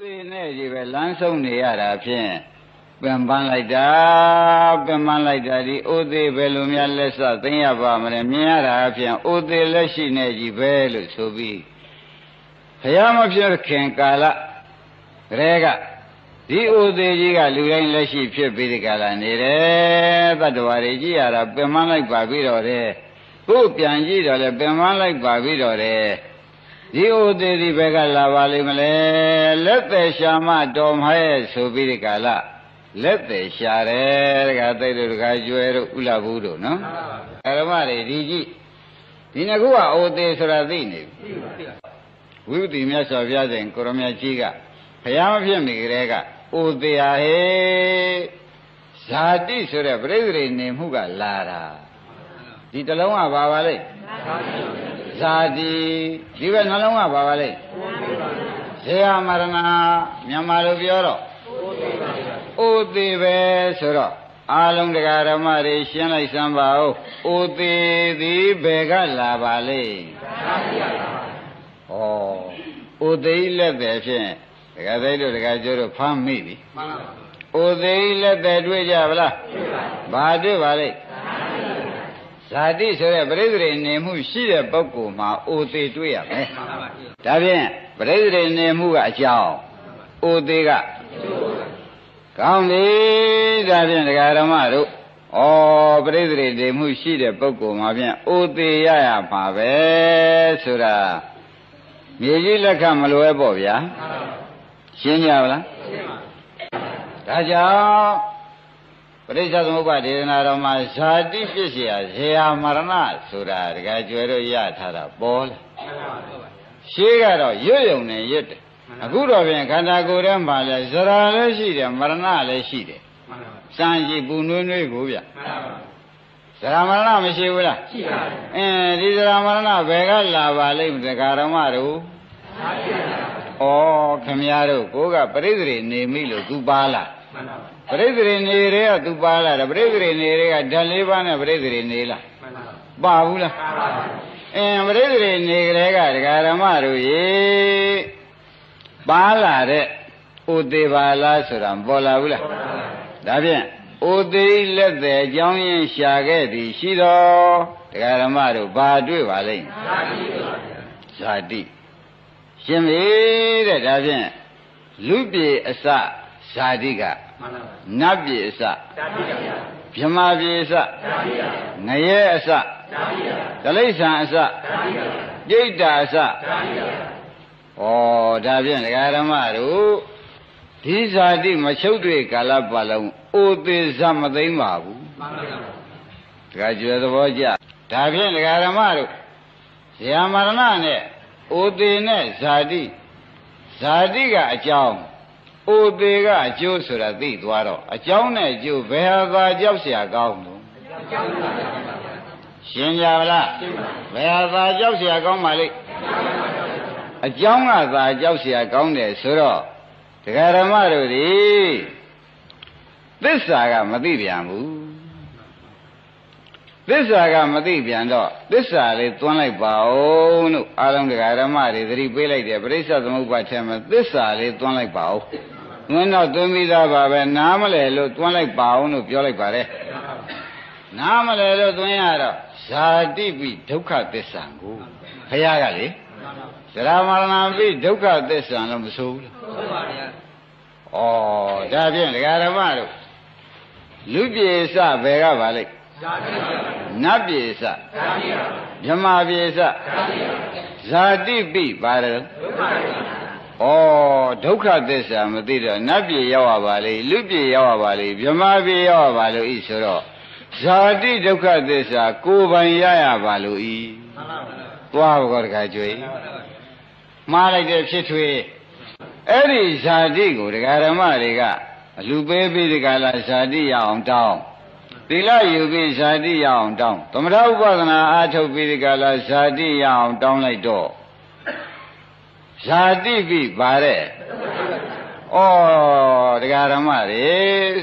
သေနဲ့ကြီးပဲလမ်းဆုံးနေရတာဖြင့်ပင်ပန်းလိုက်တာပင်ပန်းလိုက်တာဒီအိုသေးပဲလို့များလက်စသိမ့်ရပါမလဲမြင်ရတာဖြင့်အိုသေးလက်ရှိနေကြီးပဲလို့ဆိုပြီးဘုရားမဖြစ်ခင်ကာလကလေးက ဒီအိုသေးကြီးကလူတိုင်းလက်ရှိဖြစ်ပြီးဒီကာလနေတယ်တတ္တဝါတွေကြည့်ရတာပင်ပန်းလိုက်ပါပြီးတော့တယ်ကိုယ်ပြန်ကြည့်တော့လေပင်ပန်းလိုက်ပါပြီးတော့တယ်ဒီဥသေးဒီဘက်ကလာပါလိမ့်မလဲလက်သက်ရှာမတော်မဟဲ့ဆိုပြီးဒီကာလလက်သက်ရှာတယ်တကသိတို့တကကျွဲတို့ဥလဘူးတို့နော်အရမတွေဒီကြည့်ဒီနှစ်ခုကအိုသေးဆိုတာသိနေပြီဝိပတိမြတ်စွာဘုရားရှင်ကိုရမကြီးက ဘုရားမဖြစ်မိကြတဲ့ကအိုသေးဟာဟေဇာတိဆိုတဲ့ပြိဿရိနေမှုကလာတာဒီတလုံးကဘာပါလဲဇာတိဒီဘက်နှလုံးကဘာပါလဲဇေယမရဏမြန်မာလိုပြောတော့အိုသေးပဲဆိုတော့အာလုံးတရားဓမ္မတွေရှင်းလိုက်စမ်းပါဦးအိုသေးသည်ဘယ်ကလာပါလဲဩအိုသေးလက်တယ်ဖြင့် ဒကာသိတို့ဒကာကျိုးတို့ဖမ်းမိပြီအိုသေးလက်တယ်တွေ့ကြဗလားဘာတွေ့ပါလဲဇာတိဆိုတဲ့ပရိသေနေမှုရှိတဲ့ပုဂ္ဂိုလ်မှာအိုသေးတွေ့ရမယ်ဒါဖြင့်ပရိသေနေမှုကအကြောင်းအိုသေးကကောင်းပြီဒါဖြင့်ဒကာဓမ္မတို့ဩပရိသေနေမှုရှိတဲ့ပုဂ္ဂိုလ်မှာဖြင့်အိုသေးရရပါပဲဆိုတာမြေကြီးလက်ခမလွဲပေါ့ဗျာ ရှင်းကြပါလားရှင်းပါဒါကြောင့်ပရိစ္ဆေသမုပ္ပါဒေသနာတော်မှာဇာတိဖြစ်เสียဇေယမရဏဆိုတာတကယ်ကျွဲတော့ရထားတာပေါ်လာရှေးကတော့ရွတ်ယုံနေရွတ်တယ်အခုတော့ပြင်ခန္ဓာကိုယ်ထဲမှာလဲဇရာလည်းရှိတယ်မရဏလည်းရှိတယ်စံရှိပူနွေးနွေးကိုဗျဇရာမရဏမရှိဘူးလားရှိပါတယ်အင်းဒီဇရာမရဏဘယ်ကလာပါလိမ့်မလဲကာရမတို့ ဩခမည်းတော်ကိုကပရိသေနေမိလို့သူပါလားပရိသေနေတွေကသူပါလာတယ်ပရိသေနေတွေကဓာတ်လေးပါးနဲ့ပရိသေနေလားပါဘူးလားအင်းပရိသေနေကလေးကဒကာရမတို့ရေပါလာတဲ့ဥသေးပါလားဆိုတာမပေါ်လာဘူးလားဒါဖြင့်ဥသေးလက်တဲ့အကြောင်းရင်းရှာခဲ့သည်ရှိတော်ဒကာရမတို့ဘာတွေ့ပါလိမ့်ဇာတိ ရှင်ပြီတဲ့ဒါဖြင့်လူပြေအစဇာတိကနတ်ပြေအစဗြဟ္မာပြေအစငရဲအစတလိ္ဆာအစပြိတ္တာအစဩဒါဖြင့်ဒကာရမတို့ဒီဇာတိမချုပ်တွေ့ကာလပတ်လုံးအိုသေးဇမသိမ့်ပါဘူးဒကာကျွယ်သဘောကျဒါဖြင့်ဒကာရမတို့ဇေယမရဏနဲ့ အိုသေးနဲ့ဇာတိဇာတိကအကြောင်းအိုသေးကအကျိုးဆိုတာသိသွားတော့အကြောင်းနဲ့အကျိုးဘယ်ဟာသာကြောက်เสียကောင်းလို့ရှင်းကြပါလားဘယ်ဟာသာကြောက်เสียကောင်းပါလိမ့်အကြောင်းကသာကြောက်เสียကောင်းတယ်ဆိုတော့ဒကာဓမ္မတို့ဒီသစ္စာကမသိပြန်ဘူး သစ္စာကမသိပြန်တော့သစ္စာလေးသွန်းလိုက်ပါဦးလို့အာလုံးဒကာဓမ္မတွေသတိပေးလိုက်တယ်ပရိစ္ဆေသမုပ္ပါထဲမှာသစ္စာလေးသွန်းလိုက်ပါဦးငွန်းတော့သွန်းပြီးသားပါပဲနားမလဲလို့သွန်းလိုက်ပါဦးလို့ပြောလိုက်ပါတယ်နားမလဲလို့သွန်းရတော့ဇာတိပိဒုက္ခသစ္စာကိုဘုရားကလေဇရာမရဏပိဒုက္ခသစ္စာလို့မဆိုဘူးလားဆိုပါဗျာဩဒါဖြင့်ဒကာဓမ္မတို့လူပြေစဘယ်ကပါလိ မ့်နတ်ပြေစမြမပြေစဇာတိပိပါတယ်ဩဒုက္ခသစ္စာမသိတော့နတ်ပြေရောက်ရပါလေလူပြေရောက်ရပါလေမြမပြေရောက်ရပါလို့ဤဆိုတော့ဇာတိဒုက္ခသစ္စာကိုယ်ပိုင်ရရပါလို့ဤသွားဘောတခါကြွေမှားလိုက်တဲ့ဖြစ်ထွေအဲ့ဒီဇာတိကိုဒကာဓမ္မတွေကအလူပေးပြီးဒီကလာဇာတိရအောင်တောင်း သီလယူပြီးဇာတိရအောင်တောင်းသမထဥပဒနာအားထုတ်ပြီးဒီကလာဇာတိရအောင်တောင်းလိုက်တော့ဇာတိပြီပါတဲ့ဩတရားဓမ္မတွေ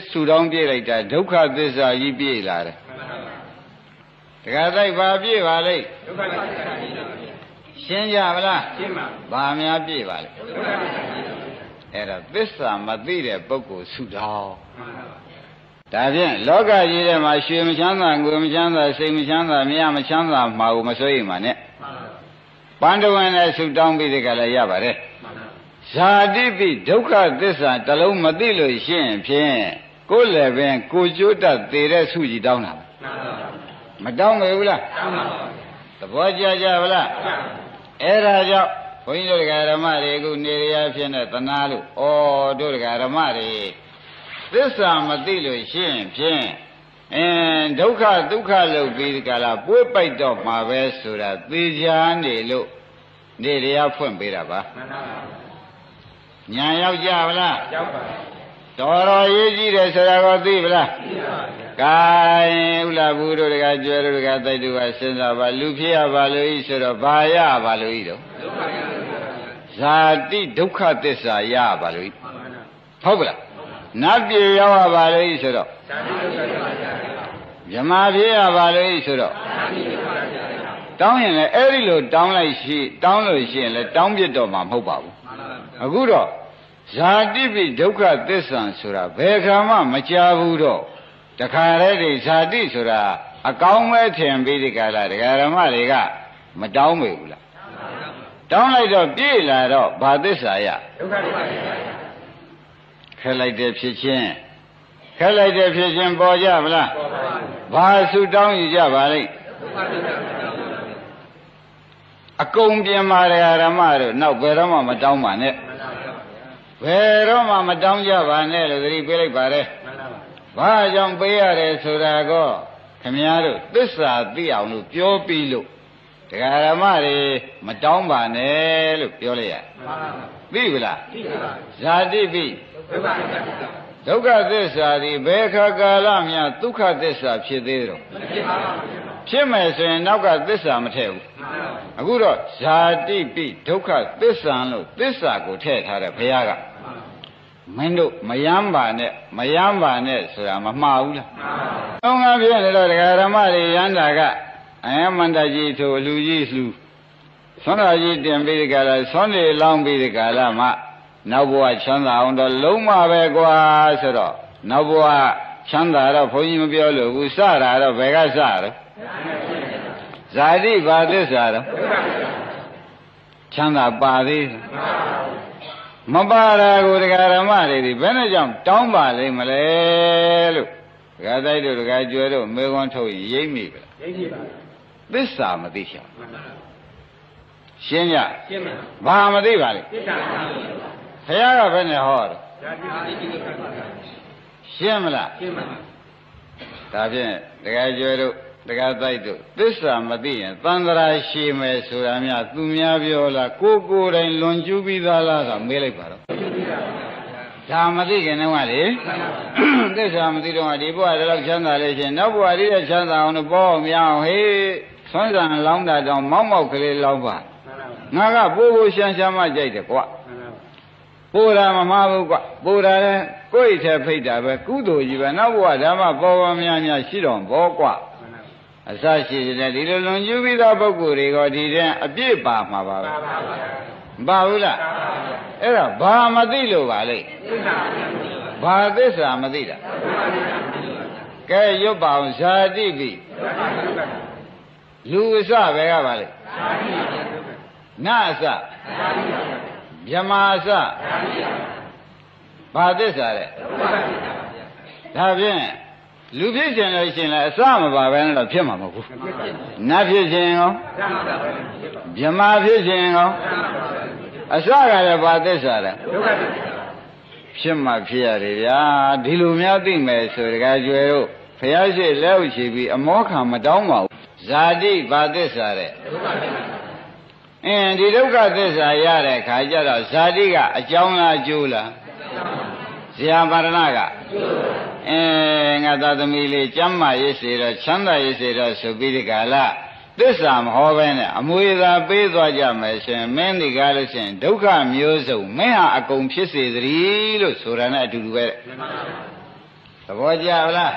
ဆူတောင်းပြလိုက်တာဒုက္ခသစ္စာကြီးပြည့်လာတယ်ခါတိုက်ပါပြည့်ပါလိမ့်ဒုက္ခသစ္စာကြီးရှင်းကြပါလားရှင်းပါဘာများပြည့်ပါလိမ့်ဒုက္ခသစ္စာကြီးအဲ့တော့သစ္စာမသိတဲ့ပုဂ္ဂိုလ်ဆုတောင်းမှန်ပါပါ ဒါဖြင့်လောကကြီးထဲမှာရွှေမချမ်းသာငွေမချမ်းသာစိတ်မချမ်းသာမြတ်မချမ်းသာမှာကိုမစိုးရိမ်ပါနဲ့မှန်ပါပါပန္တဝန်နဲ့ဆုတောင်းပြီးဒီကလည်းရပါတယ်မှန်ပါပါဇာတိပိဒုက္ခသစ္စာတစ်လုံးမသိလို့ရှိရင်ဖြင့်ကိုယ်လည်းပင်ကိုကျိုးတတ်သေးတဲ့ဆုကြီးတောင်းတာပဲမှန်ပါပါမတောင်းမေဘူးလားတောင်းပါပါသဘောကျကြပါလားမှန်ပါပါအဲ့ဒါကြောင့်ဘုန်းကြီးတို့ဓမ္မတွေအခုနေရဖြစ်နေသနာလို့ဩတို့ဓမ္မတွေ သစ္စာမသိလို့ရှိရင်ဖြင့်အင်းဒုက္ခဒုက္ခလို့ပြီးဒီကလာပွေးပိုက်တော့မှာပဲဆိုတာသေချာနေလို့နေရဖွင့်ပေးတာပါမှန်ပါပါညာရောက်ကြပါလားရောက်ပါတော်တော်ရေးကြည့်တယ်ဆိုတာကိုသိပလားပြီပါဗျာကဲဥလာဘူးတို့တကကျွဲတို့တကတိုက်တို့ကစဉ်းစားပါလူဖြစ်ရပါလို့ဤဆိုတော့ဘာရပါလို့ဤတော့ဒုက္ခသစ္စာကြီးဇာတိဒုက္ခသစ္စာရပါလို့ဤမှန်ပါပါဟုတ်ပလား နတ်ပြေရောက်ရပါလို့ဤဆိုတော့ဇာတိဒုက္ခသစ္စာကြီးမြမဖြစ်ရပါလို့ဤဆိုတော့ဇာတိဒုက္ခသစ္စာကြီးတောင်းရင်လည်းအဲ့ဒီလိုတောင်းလိုက်ရှိတောင်းလို့ရှိရင်လည်းတောင်းပြတော့မှာမဟုတ်ပါဘူးမှန်ပါပါအခုတော့ဇာတိပိဒုက္ခသစ္စာဆိုတာဘယ်ခါမှမကြားဘူးတော့တခါတည်းဒီဇာတိဆိုတာအကောင်းပဲထင်ပြီးဒီကလာဒကာရမတွေကမတောင်းမေဘူးလားတောင်းလိုက်တော့ပြည့်လာတော့ဘာသစ္စာရဒုက္ခသစ္စာကြီး ခဲလိုက်တဲ့ဖြစ်ချင်းခဲလိုက်တဲ့ဖြစ်ချင်းပေါ်ကြဗလားပေါ်ပါပါဘာဆုတောင်းယူကြပါလိမ့်ဒုက္ခသစ္စာကြီးအကုန်ပြင်ပါဒကာရမတို့နောက်ဘယ်တော့မှမတောင်းပါနဲ့မှန်ပါပါဘယ်တော့မှမတောင်းကြပါနဲ့လို့သတိပေးလိုက်ပါတယ်မှန်ပါပါဘာကြောင့်ပေးရတယ်ဆိုတာကောခမည်းတော်သစ္စာသိအောင်လို့ပြောပြီးလို့တရားဓမ္မတွေမတောင်းပါနဲ့လို့ပြောလိုက်ရမှန်ပါပါသိပြီလားပြီပါဇာတိပိ ဒုက္ခသစ္စာကြီးဒုက္ခသစ္စာဒီဘယ်ခါကာလမြဒုက္ခသစ္စာဖြစ်သေးတော့ဖြစ်ပါပါဖြစ်မယ်ဆိုရင်နောက်ကသစ္စာမထည့်ဘူးမှန်ပါပါအခုတော့ဇာတိပိဒုက္ခသစ္စာလို့သစ္စာကိုထည့်ထားတယ်ဘုရားကမင်းတို့မယမ်းပါနဲ့မယမ်းပါနဲ့ဆိုတာမမှားဘူးလားမှန်ပါပါ။ကောင်းကပြည့်နေတော့ဒကာဓမ္မတွေရန်တာကအယမန္တကြီးထိုလူကြီးလှူဆွမ်းတော်ကြီးတင်ပြီးဒီကလာဆွမ်းလေလောင်းပြီးဒီကလာမှ နောက်ဘဝချမ်းသာအောင်တော့လုံးမပဲကွာဆိုတော့နောက်ဘဝချမ်းသာတော့ဘုန်းကြီးမပြောလို့ဘူးစတာတော့ဘယ်ကစတော့ဇာတိဘာသစ္စာတော့ချမ်းသာပါသေးတယ်မပါတာကိုဒကာဓမ္မတွေဒီဘယ်နဲ့ကြောင့်တောင်းပါလိမ့်မလဲလို့ဒကာတိုက်တို့ဒကာကျွဲတို့မေခွန်းထုတ်ရင်ရိမ့်မိပါလားရင်းပြီပါသစ္စာမသိချင်မှန်ပါပါရှင်းကြရှင်းပါဘာမသိပါလိမ့်သစ္စာကြီး ဘုရားကဘယ်နဲ့ဟောတော့ဇာတိဒုက္ခသစ္စာကြီးရှင်းမလားရှင်းပါဒါဖြင့်ဒကာကျွဲတို့ဒကာတိုက်တို့သစ္စာမသိရင်သံဃာရှိမယ်ဆိုတာများသူများပြောလားကိုယ်ကိုယ်တိုင်လွန်ကျူးပြီးသားလားဆိုမေးလိုက်ပါတော့ဒါမသိခင်တော့ကလေသစ္စာမသိတော့ကဒီဘဝတည်းလောက်ချမ်းသာလေရှင်နောက်ဘဝတည်းချမ်းသာအောင်လို့ပေါ်အောင်မရအောင်ဟေးဆွမ်းဆံလောင်းတာတောင်မောက်မောက်ကလေးလောင်းပါမှန်ပါပါငါကပိုးပိုးရှမ်းရှမ်းမှကြိုက်တယ်ကွာမှန် ပါပါပိုးတာမမှားဘူးကွာပိုးတာလဲကိုယ့်အိတ်ထဲဖိတ်တာပဲကုသိုလ်ကြီးပဲနောက်ဘဝဓမ္မပေါ်ပေါ်များများရှိတော်ဘောကွာမှန်ပါပါအစရှိတဲ့ဒီလိုလွန်ကျူးပြီးသားပုဂ္ဂိုလ်တွေကဒီတဲ့အပြည့်ပါမှာပါပဲပါပါပါမပါဘူးလားပါပါပါအဲ့တော့ဘာမသိလို့ပါလိမ့်သစ္စာကြီးဘာသစ္စာမသိတာကဲရွတ်ပါအောင်ဇာတိပိဇာတိဒုက္ခလူအစပဲကပါလိမ့်ဇာတိဒုက္ခနအစဇာတိဒုက္ခ မြမအစဇာတိဒုက္ခဘာသစ္စာလဲဒုက္ခသစ္စာကြီးဒါဖြင့်လူဖြစ်ခြင်းလို့ရှိရင်လည်းအစမပါပဲနဲ့တော့ဖြစ်မှာမဟုတ်ဘူးမဖြစ်ဖြစ်နတ်ဖြစ်ခြင်းရောဇာမပါပါမြမဖြစ်ခြင်းရောဇာမပါပါအစကလည်းဘာသစ္စာလဲဒုက္ခသစ္စာဖြစ်မှဖြစ်ရတယ်ဗျာဒီလိုများသိမယ်ဆိုတကယ်ကျွယ်တို့ဖះရှိလက်ဥချီပြီးအမောခံမတောင်းပါဘူးဇာတိဘာသစ္စာတဲ့ဒုက္ခသစ္စာ အင်းဒီဒုက္ခသစ္စာရတဲ့ခါကျတော့ဇာတိကအကြောင်းလားအကျိုးလားဇာပါရဏကအဲငါသာသမီလေးကျမ်းမာရေးစေတော့ချမ်းသာရေးစေတော့ဆိုပြီးဒီကလာသစ္စာမဟောဘဲနဲ့အမွေသာပေးသွားကြမယ်ရှင်မင်းဒီကားလို့ရှင်ဒုက္ခမျိုးစုံမင်းဟာအကုန်ဖြစ်စေသတည်းလို့ဆိုတာနဲ့အတူတူပဲတဲ့မှန်ပါပါသဘောကျလား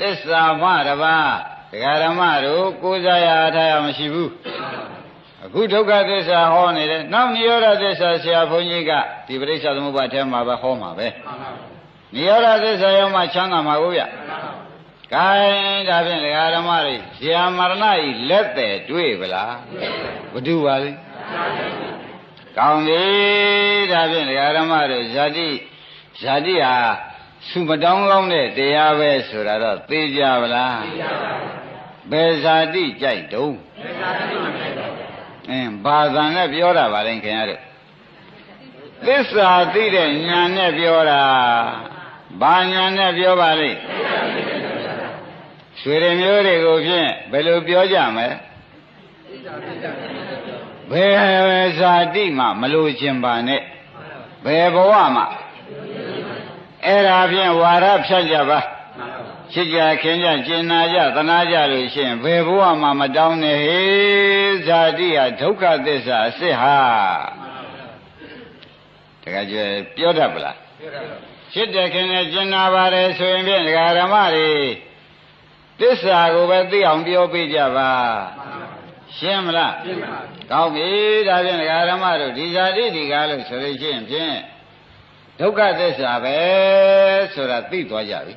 သစ္စာမတပါးဒကာဓမ္မတို့ကိုးစားရအားထားရမရှိဘူး အခုဒုက္ခသစ္စာဟောနေတယ်နောက်နိရောဓသစ္စာဆရာဘုန်းကြီးကဒီပရိစ္ဆသမုပ္ပါဒ်ထဲမှာပဲဟောမှာပဲနိရောဓသစ္စာရောက်မှချမ်းသာမှာကိုဗျကဲဒါဖြင့်ဒကာဓမ္မတွေဇာမရဏဤလက်တယ်တွေ့ပလားဘဒုပါလိကောင်းပြီဒါဖြင့်ဒကာဓမ္မတို့ဇာတိဇာတိဟာသူမတောင်းကောင်းတဲ့တရားပဲဆိုတာတော့သိကြပါလားသိပါပါဘယ်ဇာတိကြိုက်တုံးဘယ်ဇာတိမှမကြိုက်ပါဘူး အင်းဘာသာနဲ့ပြောတာပါလဲခင်ဗျားတို့သစ္စာသိတဲ့ညာနဲ့ပြောတာဘာညာနဲ့ပြောပါလိမ့်ဆွေရမျိုးတွေကိုဖြင့်ဘယ်လိုပြောကြမလဲဘယ်ဇာတိမှမလို့ခြင်းပါနဲ့ဘယ်ဘဝမှအဲ့ဒါဖြင့်ဝါရဖြတ်ကြပါ ချစ်ကြခင်ကြကျင်နာကြသနာကြလို့ရှိရင်ဘယ်ဘဝမှမတောင်းနဲ့ဟေးဇာတိဟာဒုက္ခသစ္စာအစစ်ဟာတခါကျပြောတတ်ပလားချစ်တယ်ခင်နဲ့ကျင်နာပါတယ်ဆိုရင်ဖြင့်ဒကာဓမ္မတွေသစ္စာကိုပဲသိအောင်ပြောပြကြပါရှင်းမလားရှင်းပါကောင်းပြီဒါဖြင့်ဒကာဓမ္မတို့ဒီဇာတိဒီကားလို့ဆိုလို့ရှိရင်ဖြင့် ဒုက္ခသစ္စာပဲဆိုတာသိသွားကြပြီ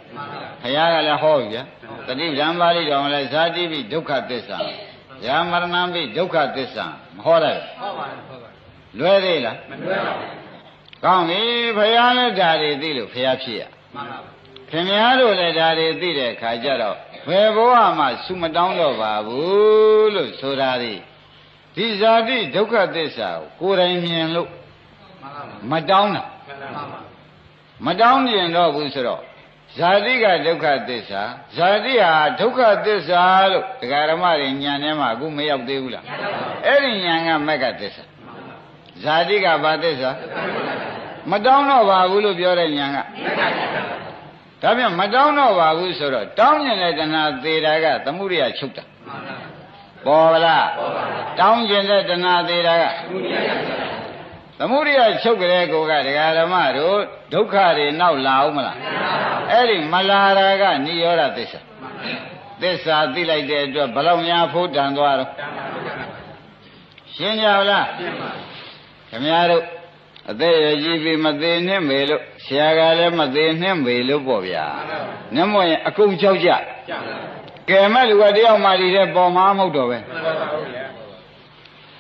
ဘုရားကလည်းဟောပြီဗျာတတိဓမ္မပါဠိတော်မှာလည်းဇာတိပိဒုက္ခသစ္စာဇာမရဏံပိဒုက္ခသစ္စာမဟောတယ်ဟောပါတယ်ဟောပါတယ်လွဲသေးလားမလွဲပါဘူးကောင်းပြီဘုရားလည်းဓာရီသိလို့ဘုရားဖြစ်ရမှန်ပါပါခင်ဗျားတို့လည်းဓာရီသိတဲ့ခါကျတော့ဘယ်ဘဝမှဆုမတောင်းတော့ပါဘူးလို့ဆိုတာဒီဒီဇာတိဒုက္ခသစ္စာကိုကိုယ်တိုင်မြင်လို့မတောင်းတာ မတောင်းကျင်တော့ဘူးဆိုတော့ဇာတိကဒုက္ခသစ္စာဇာတိဟာဒုက္ခသစ္စာလို့ဒကာရမတွေညံထဲမှာအခုမရောက်သေးဘူးလားအဲ့ဒီညံကမက္ကသစ္စာဇာတိကဘာသစ္စာမတောင်းတော့ပါဘူးလို့ပြောတဲ့ညံကဒါပြန်မတောင်းတော့ပါဘူးဆိုတော့တောင်းကျင်တဲ့တဏှာသေးတာကသမှုရိယချုပ်တာပေါ်ပါလားတောင်းကျင်တဲ့တဏှာသေးတာကသမု ဒိယချုပ်ကြတဲ့ကိုကဒကာဓမ္မတို့ဒုက္ခတွေနောက်လာအောင်မလားအဲ့ဒီမလာတာကនិရောဓသစ္စာသစ္စာသိလိုက်တဲ့အတွက်ဘလောက်များဖို့တန်သွားတော့ရှင်းကြလားရှင်းပါခင်ဗျားတို့အသက်ရကြီးပြီမသေးနဲ့မေလို့ဆရာကလည်းမသေးနဲ့မေလို့ပေါ့ဗျာနမောရင်အကုန်ကြောက်ကြကဲမဲ့လူကတယောက်မှဒီတဲ့ပေါ်မှာမဟုတ်တော့ပဲ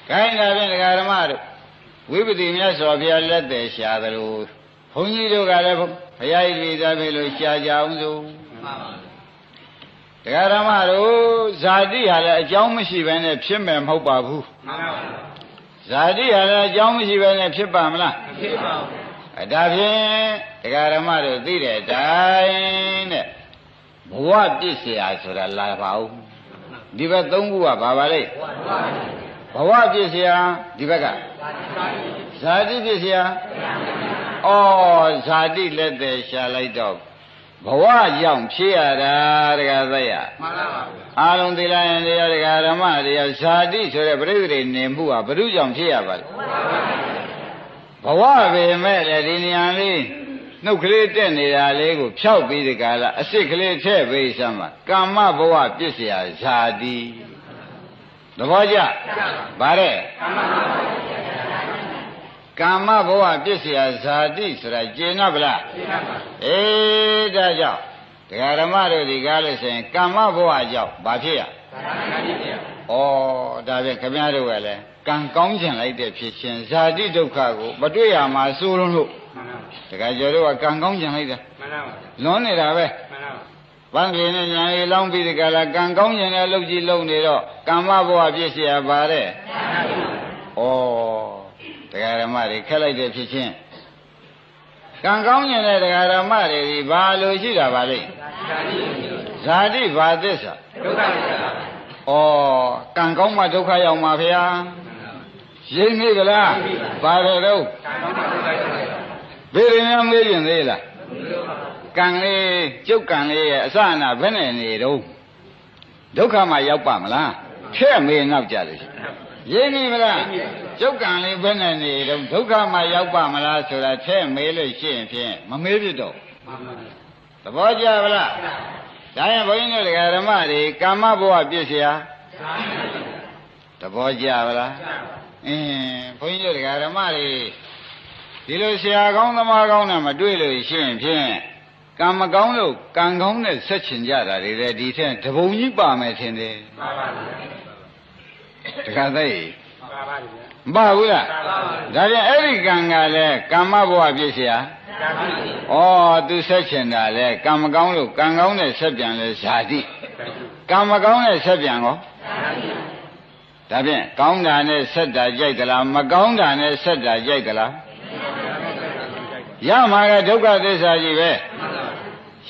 ခိုင်းတာဖြင့်ဒကာဓမ္မတို့ ဝိပတိမြတ်စွာဘုရားလက်တယ်ရှာသလိုဘုန်းကြီးတို့ကလည်းဘုရားဤလေးစားပြီလို့ရှာကြအောင်စို့တရားဓမ္မတို့ဇာတိဟာလည်းအကြောင်းမရှိဘဲနဲ့ဖြစ်မယ်မဟုတ်ပါဘူးဇာတိဟာလည်းအကြောင်းမရှိဘဲနဲ့ဖြစ်ပါမလားမဖြစ်ပါဘူးအဲဒါဖြင့်တရားဓမ္မတို့သိတဲ့အတိုင်းတဲ့ဘဝပြည့်စရာဆိုတာလာပါဦးဒီဘက်သုံးခုကဘာပါလဲဘဝပြ ည့်စရာဒီဘက်ကဇာတိပြည့်စရာဩဇာတိလက်သေးရှာလိုက်တော့ဘဝကြောင့်ဖြစ်ရတာတက္ကသရမှန်ပါပါအာလုံးသီလယံတရားတက္ကဓမ္မတရားဇာတိဆိုတဲ့ပြိဿိနေမှုဟာဘု து ကြောင့်ဖြစ်ရပါလဲဘဝပဲမဲ့လေဒီနေရာလေးနှုတ်ကလေးတက်နေတာလေးကိုဖြောက်ပြီးဒီကလာအစ်စ်ကလေးထည့်ပေးစမ်းပါကာမဘဝပြည့်စရာဇာတိ သဘောကျဗါတဲ့ကာမဘဝပြည့်စရာဇာတိဆိုတာကျေနပ်ဗလားကျေနပ်ပါအေးဒါကြောင့်တရားဓမ္မတို့ဒီကားလို့ဆိုရင်ကာမဘဝကြောင့်ဘာဖြစ်ရဩဒါဖြင့်ခမည်းတော်ကလည်းကံကောင်းခြင်းလိုက်တဲ့ဖြစ်ခြင်းဇာတိဒုက္ခကိုမတွေ့ရမှာစိုးလုံးလို့တခါကျော်တို့ကကံကောင်းခြင်းလိုက်တယ်မှန်ပါပါလွန်နေတာပဲ မှန်ပါဗန်းကလေးနဲ့ညာရီလောင်းပြီးဒီကလာကံကောင်းခြင်းနဲ့လှုပ်ကြည့်လှုပ်နေတော့ကမ္မဘဝပြည့်စရာပါတဲ့ဩတရားဓမ္မတွေခက်လိုက်တဲ့ဖြစ်ချင်းကံကောင်းခြင်းနဲ့တရားဓမ္မတွေဒီဘာလို့ရှိတာပါလိမ့်ဇာတိဘာသစ္စာဒုက္ခသစ္စာဩကံကောင်းမှဒုက္ခရောက်မှာဖေဟာရိပ်မိကလားပါတယ်တော့ဘယ်ရင်မေးရင်သေးလား ကံလေးကျုပ်ကံလေးရဲ့အစအနာဘယ်နဲ့နေတော့ဒုက္ခမှရောက်ပါမလားထဲ့မေးနောက်ကြလို့ရင်းနေမလားကျုပ်ကံလေးဘယ်နဲ့နေတော့ဒုက္ခမှရောက်ပါမလားဆိုတာထဲ့မေးလို့ရှိရင်ဖြင့်မမေးပြတော့သဘောကျပါလားဒါရင်ဘုန်းကြီးတို့တရားဓမ္မတွေကာမဘဝပြည့်စရာသဘောကျပါလားအင်းဘုန်းကြီးတို့တရားဓမ္မတွေဒီလိုဆရာကောင်းသမားကောင်းနဲ့မတွေ့လို့ရှိရင်ဖြင့် ကံမကောင်းလို့ကံကောင်းနဲ့ဆက်ချင်ကြတာတွေလေဒီထက်တပုံကြီးပါမယ်ထင်တယ်ပါပါဗျာတခါသိပါပါဗျာမပါဘူးလားပါပါဒါပြန်အဲ့ဒီကံကလည်းကာမဘဝပြည့်စရာကာတိဩသူဆက်ချင်တာလဲကံမကောင်းလို့ကံကောင်းနဲ့ဆက်ပြန်လဲဇာတိကံမကောင်းနဲ့ဆက်ပြန်ကောဒါဖြင့်ကောင်းတာနဲ့ဆက်တာကြိုက်သလားမကောင်းတာနဲ့ဆက်တာကြိုက်သလားရမှာကဒုက္ခသစ္စာကြီးပဲ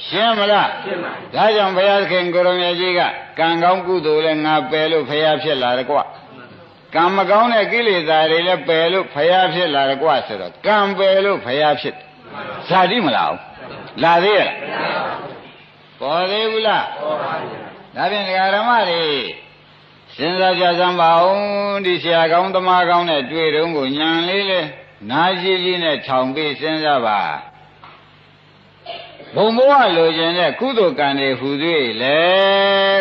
ရှင်းမလားရှင်းပါဒါကြောင့်ဘုရားသခင်ကိုရောင်မြတ်ကြီးကကံကောင်းကုသိုလ်လဲငါပယ်လို့ဖရာဖြစ်လာတယ်ကွကံမကောင်းတဲ့ကိလေသာတွေလည်းပယ်လို့ဖရာဖြစ်လာတယ်ကွဆိုတော့ကံပယ်လို့ဖရာဖြစ်တယ်ဇာတိမလားဘူးလာသေးရဲ့လားပေါ်သေးဘူးလားပေါ်ပါဗျာဒါဖြင့်ဒကာဓမ္မတွေစဉ်းစားကြစမ်းပါဦးဒီဆရာကောင်းသမားကောင်းနဲ့တွေ့တုန်းကိုညံလေးလေနာရှိရှိနဲ့ထောင်ပြီးစဉ်းစားပါ ဘုံဘဝလိုချင်တဲ့ကုသိုလ်ကံတွေဟူ၍လေ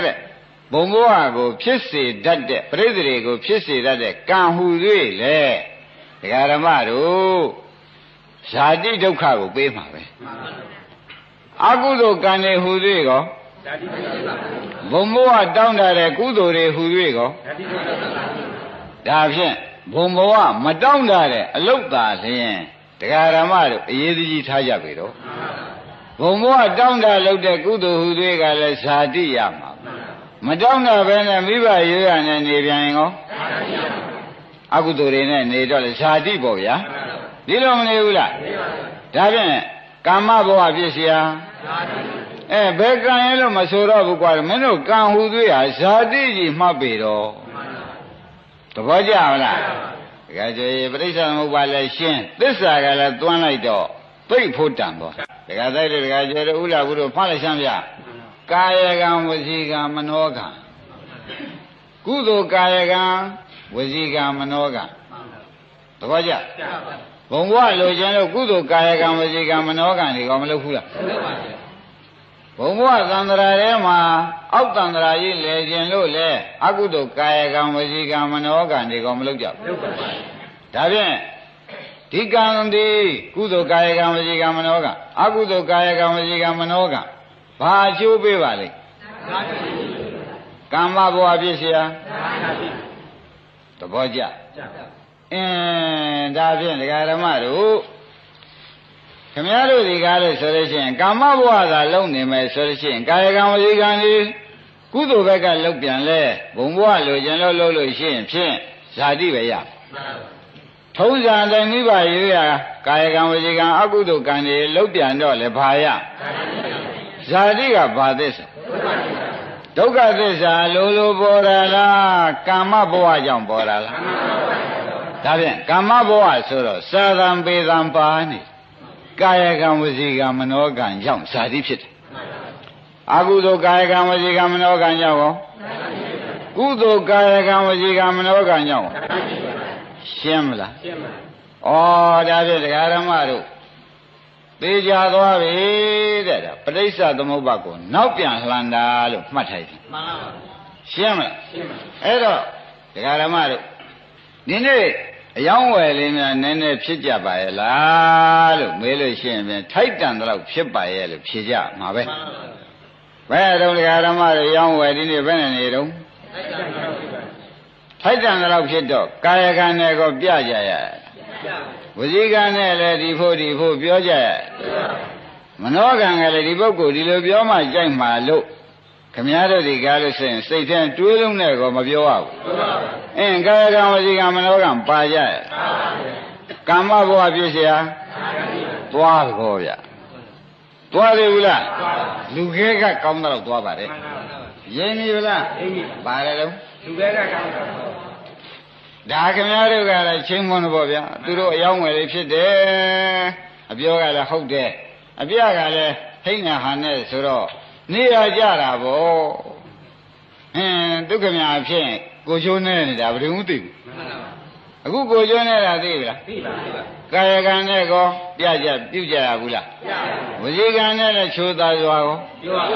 တဲ့ဘုံဘဝကိုဖြစ်စေတတ်တဲ့ပြိဿတွေကိုဖြစ်စေတတ်တဲ့ကံဟူ၍လေဒကာဓမ္မတို့ဇာတိဒုက္ခကိုပေးမှာပဲအကုသိုလ်ကံတွေဟူ၍ကောဓာတိပိစ္ဆာဘုံဘဝတောင်းတတဲ့ကုသိုလ်တွေဟူ၍ကောဓာတိပိစ္ဆာဒါဖြင့်ဘုံဘဝမတောင်းတတဲ့အလုတ်သာလျင်တရားဓမ္မတို့အရေးကြီးထားကြပြီတော့ ဘုံဘဝတောင်းတလုပ်တဲ့ကုသိုလ်ဟူ၍ကလည်းဇာတိရမှာမတောင်းတပဲနဲ့မိဘရွရနဲ့နေပြန်ရင်ကောအကုသိုလ်တွေနဲ့နေတော့လေဇာတိပေါ့ဗျာဒီလိုမနေဘူးလားဒါဖြင့်ကာမဘဝဖြစ်เสียအဲဘယ်ကံရဲ့လို့မဆိုတော့ဘူးကွာမင်းတို့ကံဟူသွေးဟာဇာတိကြီးမှတ်ပေတော့သဘောကျမလားတကယ်ကျေပြိဿသမုပ္ပါလည်းရှင်းသစ္စာကလည်းသွန်းလိုက်တော့သိပ်ဖို့တန်သွား တကယ်သိတယ်တကယ်ကျေဥလာဘူးတို့ဖတ်လိုက်ရှမ်းပြကာယကံဝစီကံမနောကံကုသိုလ်ကာယကံဝစီကံမနောကံသဘောကျကြာပါဘုံဘဝလိုချင်လို့ကုသိုလ်ကာယကံဝစီကံမနောကံတွေကောမလုပ်ဘူးလားဟုတ်ပါဗျာဘုံဘဝသန္တရာထဲမှာအောက်သန္တရာကြီးလဲခြင်းလို့လေအကုသိုလ်ကာယကံဝစီကံမနောကံတွေကောမလုပ်ကြဘူးလုပ်ပါဗျာဒါဖြင့် ဒီကံဒီကုသိုလ်ကာယကံဝစီကံမနောကံအကုသိုလ်ကာယကံဝစီကံမနောကံဘာအကျိုးပေးပါလိမ့် ဓာတိပိစ္ဆာ ကမ္မဘဝဖြစ်เสีย ဓာတိ သဘောကျ ကြာပါ အင်းဒါဖြင့်ဒကာဓမ္မတို့ခင်ဗျားတို့ဒီကားလို့ဆိုလို့ရှိရင်ကာမဘဝသာလုံနေမယ်ဆိုလို့ရှိရင်ကာယကံဝစီကံဒီကုသိုလ်ဘက်ကလုံပြန်လဲဘုံဘဝလိုချင်လို့လို့လို့ရှိရင်ဖြင့်ဇာတိပဲရ မှန်ပါ ထုံးစံတိုင်းမိဘရွေးရကာယကံဝစီကံအကုသိုလ်ကံတွေလုံပြန်တော့လေဘာရဓာတိပိစ္ဆာဇာတိကဘာသစ္စာဒုက္ခပိစ္ဆာဒုက္ခသစ္စာလိုလိုပေါ်တာလားကာမဘဝကြောင့်ပေါ်တာလားမှန်ပါဗျာဒါဖြင့်ကာမဘဝဆိုတော့သာသံပေသံပါနေကာယကံဝစီကံမနောကံကြောင့်ဇာတိဖြစ်တယ်အကုသိုလ်ကာယကံဝစီကံမနောကံကြောင့်ရောကုသိုလ်ကာယကံဝစီကံမနောကံကြောင့်ရောဓာတိပိစ္ဆာ ရှင်းမလားရှင်းပါဩဒါဖြင့်တရားဓမ္မတို့သေချာသွားပြီတဲ့ဒါပဋိစ္စသမုပ္ပါကိုနောက်ပြန်လှန်တာလို့မှတ်ထားတယ်မှန်ပါဗျာရှင်းမလားရှင်းပါအဲ့တော့တရားဓမ္မတို့ဒီနေ့အယောင်းဝယ်လေးများနည်းနည်းဖြစ်ကြပါရဲ့လားလို့မေးလို့ရှိရင်ဖြင့်ထိုက်တန်တော့ဖြစ်ပါရဲ့လို့ဖြေကြမှာပဲမှန်ပါဗျာဘယ်တော့တရားဓမ္မတို့အယောင်းဝယ်ဒီနေ့ဘယ်နဲ့နေတော့တိုက်တာတော့ဖြစ်ပါ ထိုက်တန်တော့ဖြစ်တော့ကာယကံနဲ့ကိုပြကြရကြာဝစီကံနဲ့လည်းဒီဖို့ဒီဖို့ပြောကြရမနောကံကလည်းဒီပုဂ္ဂိုလ်ဒီလိုပြောမှကြိုက်မှာလို့ခမည်းတော်ဒီကားလို့ဆိုရင်စိတ်ထဲတွေးလုံးနဲ့ကောမပြောရဘူးဟုတ်ပါဗျာအင်းကာယကံဝစီကံမနောကံပါကြရပါပါဗျာကာမဘဝပြည့်စရာဓာတိပိစ္ဆာသွားကောဗျသွားသေးဘူးလားပါပါလူခဲကကောင်းတော့သွားပါတယ်မှန်ပါဗျာရင်းပြီဗလားအင်းကြီးပါတယ်လို့ လူပဲကကောင်းတာဒါခင်ဗျားတို့ကလည်းချင်းမွန်းတော့ဗျာသူတို့အယောင်းဝယ်လေးဖြစ်တယ်အပြောကလည်းဟုတ်တယ်အပြကလည်းဟိတ်ညာဟာနဲ့ဆိုတော့နေရကြတာဗောဟင်းဒုက္ခမြာဖြစ်ကိုချိုးနေနေတာဘယ်သူမှမသိဘူးမှန်ပါဗျာ အခုကိုကျွန်းနေတာသိပြီလားသိပါသိပါကာယကံနဲ့ကောပြကြပြုကြရဘူးလားရပါဝစီကံနဲ့လည်းချိုးသားစွာကောပြောပါ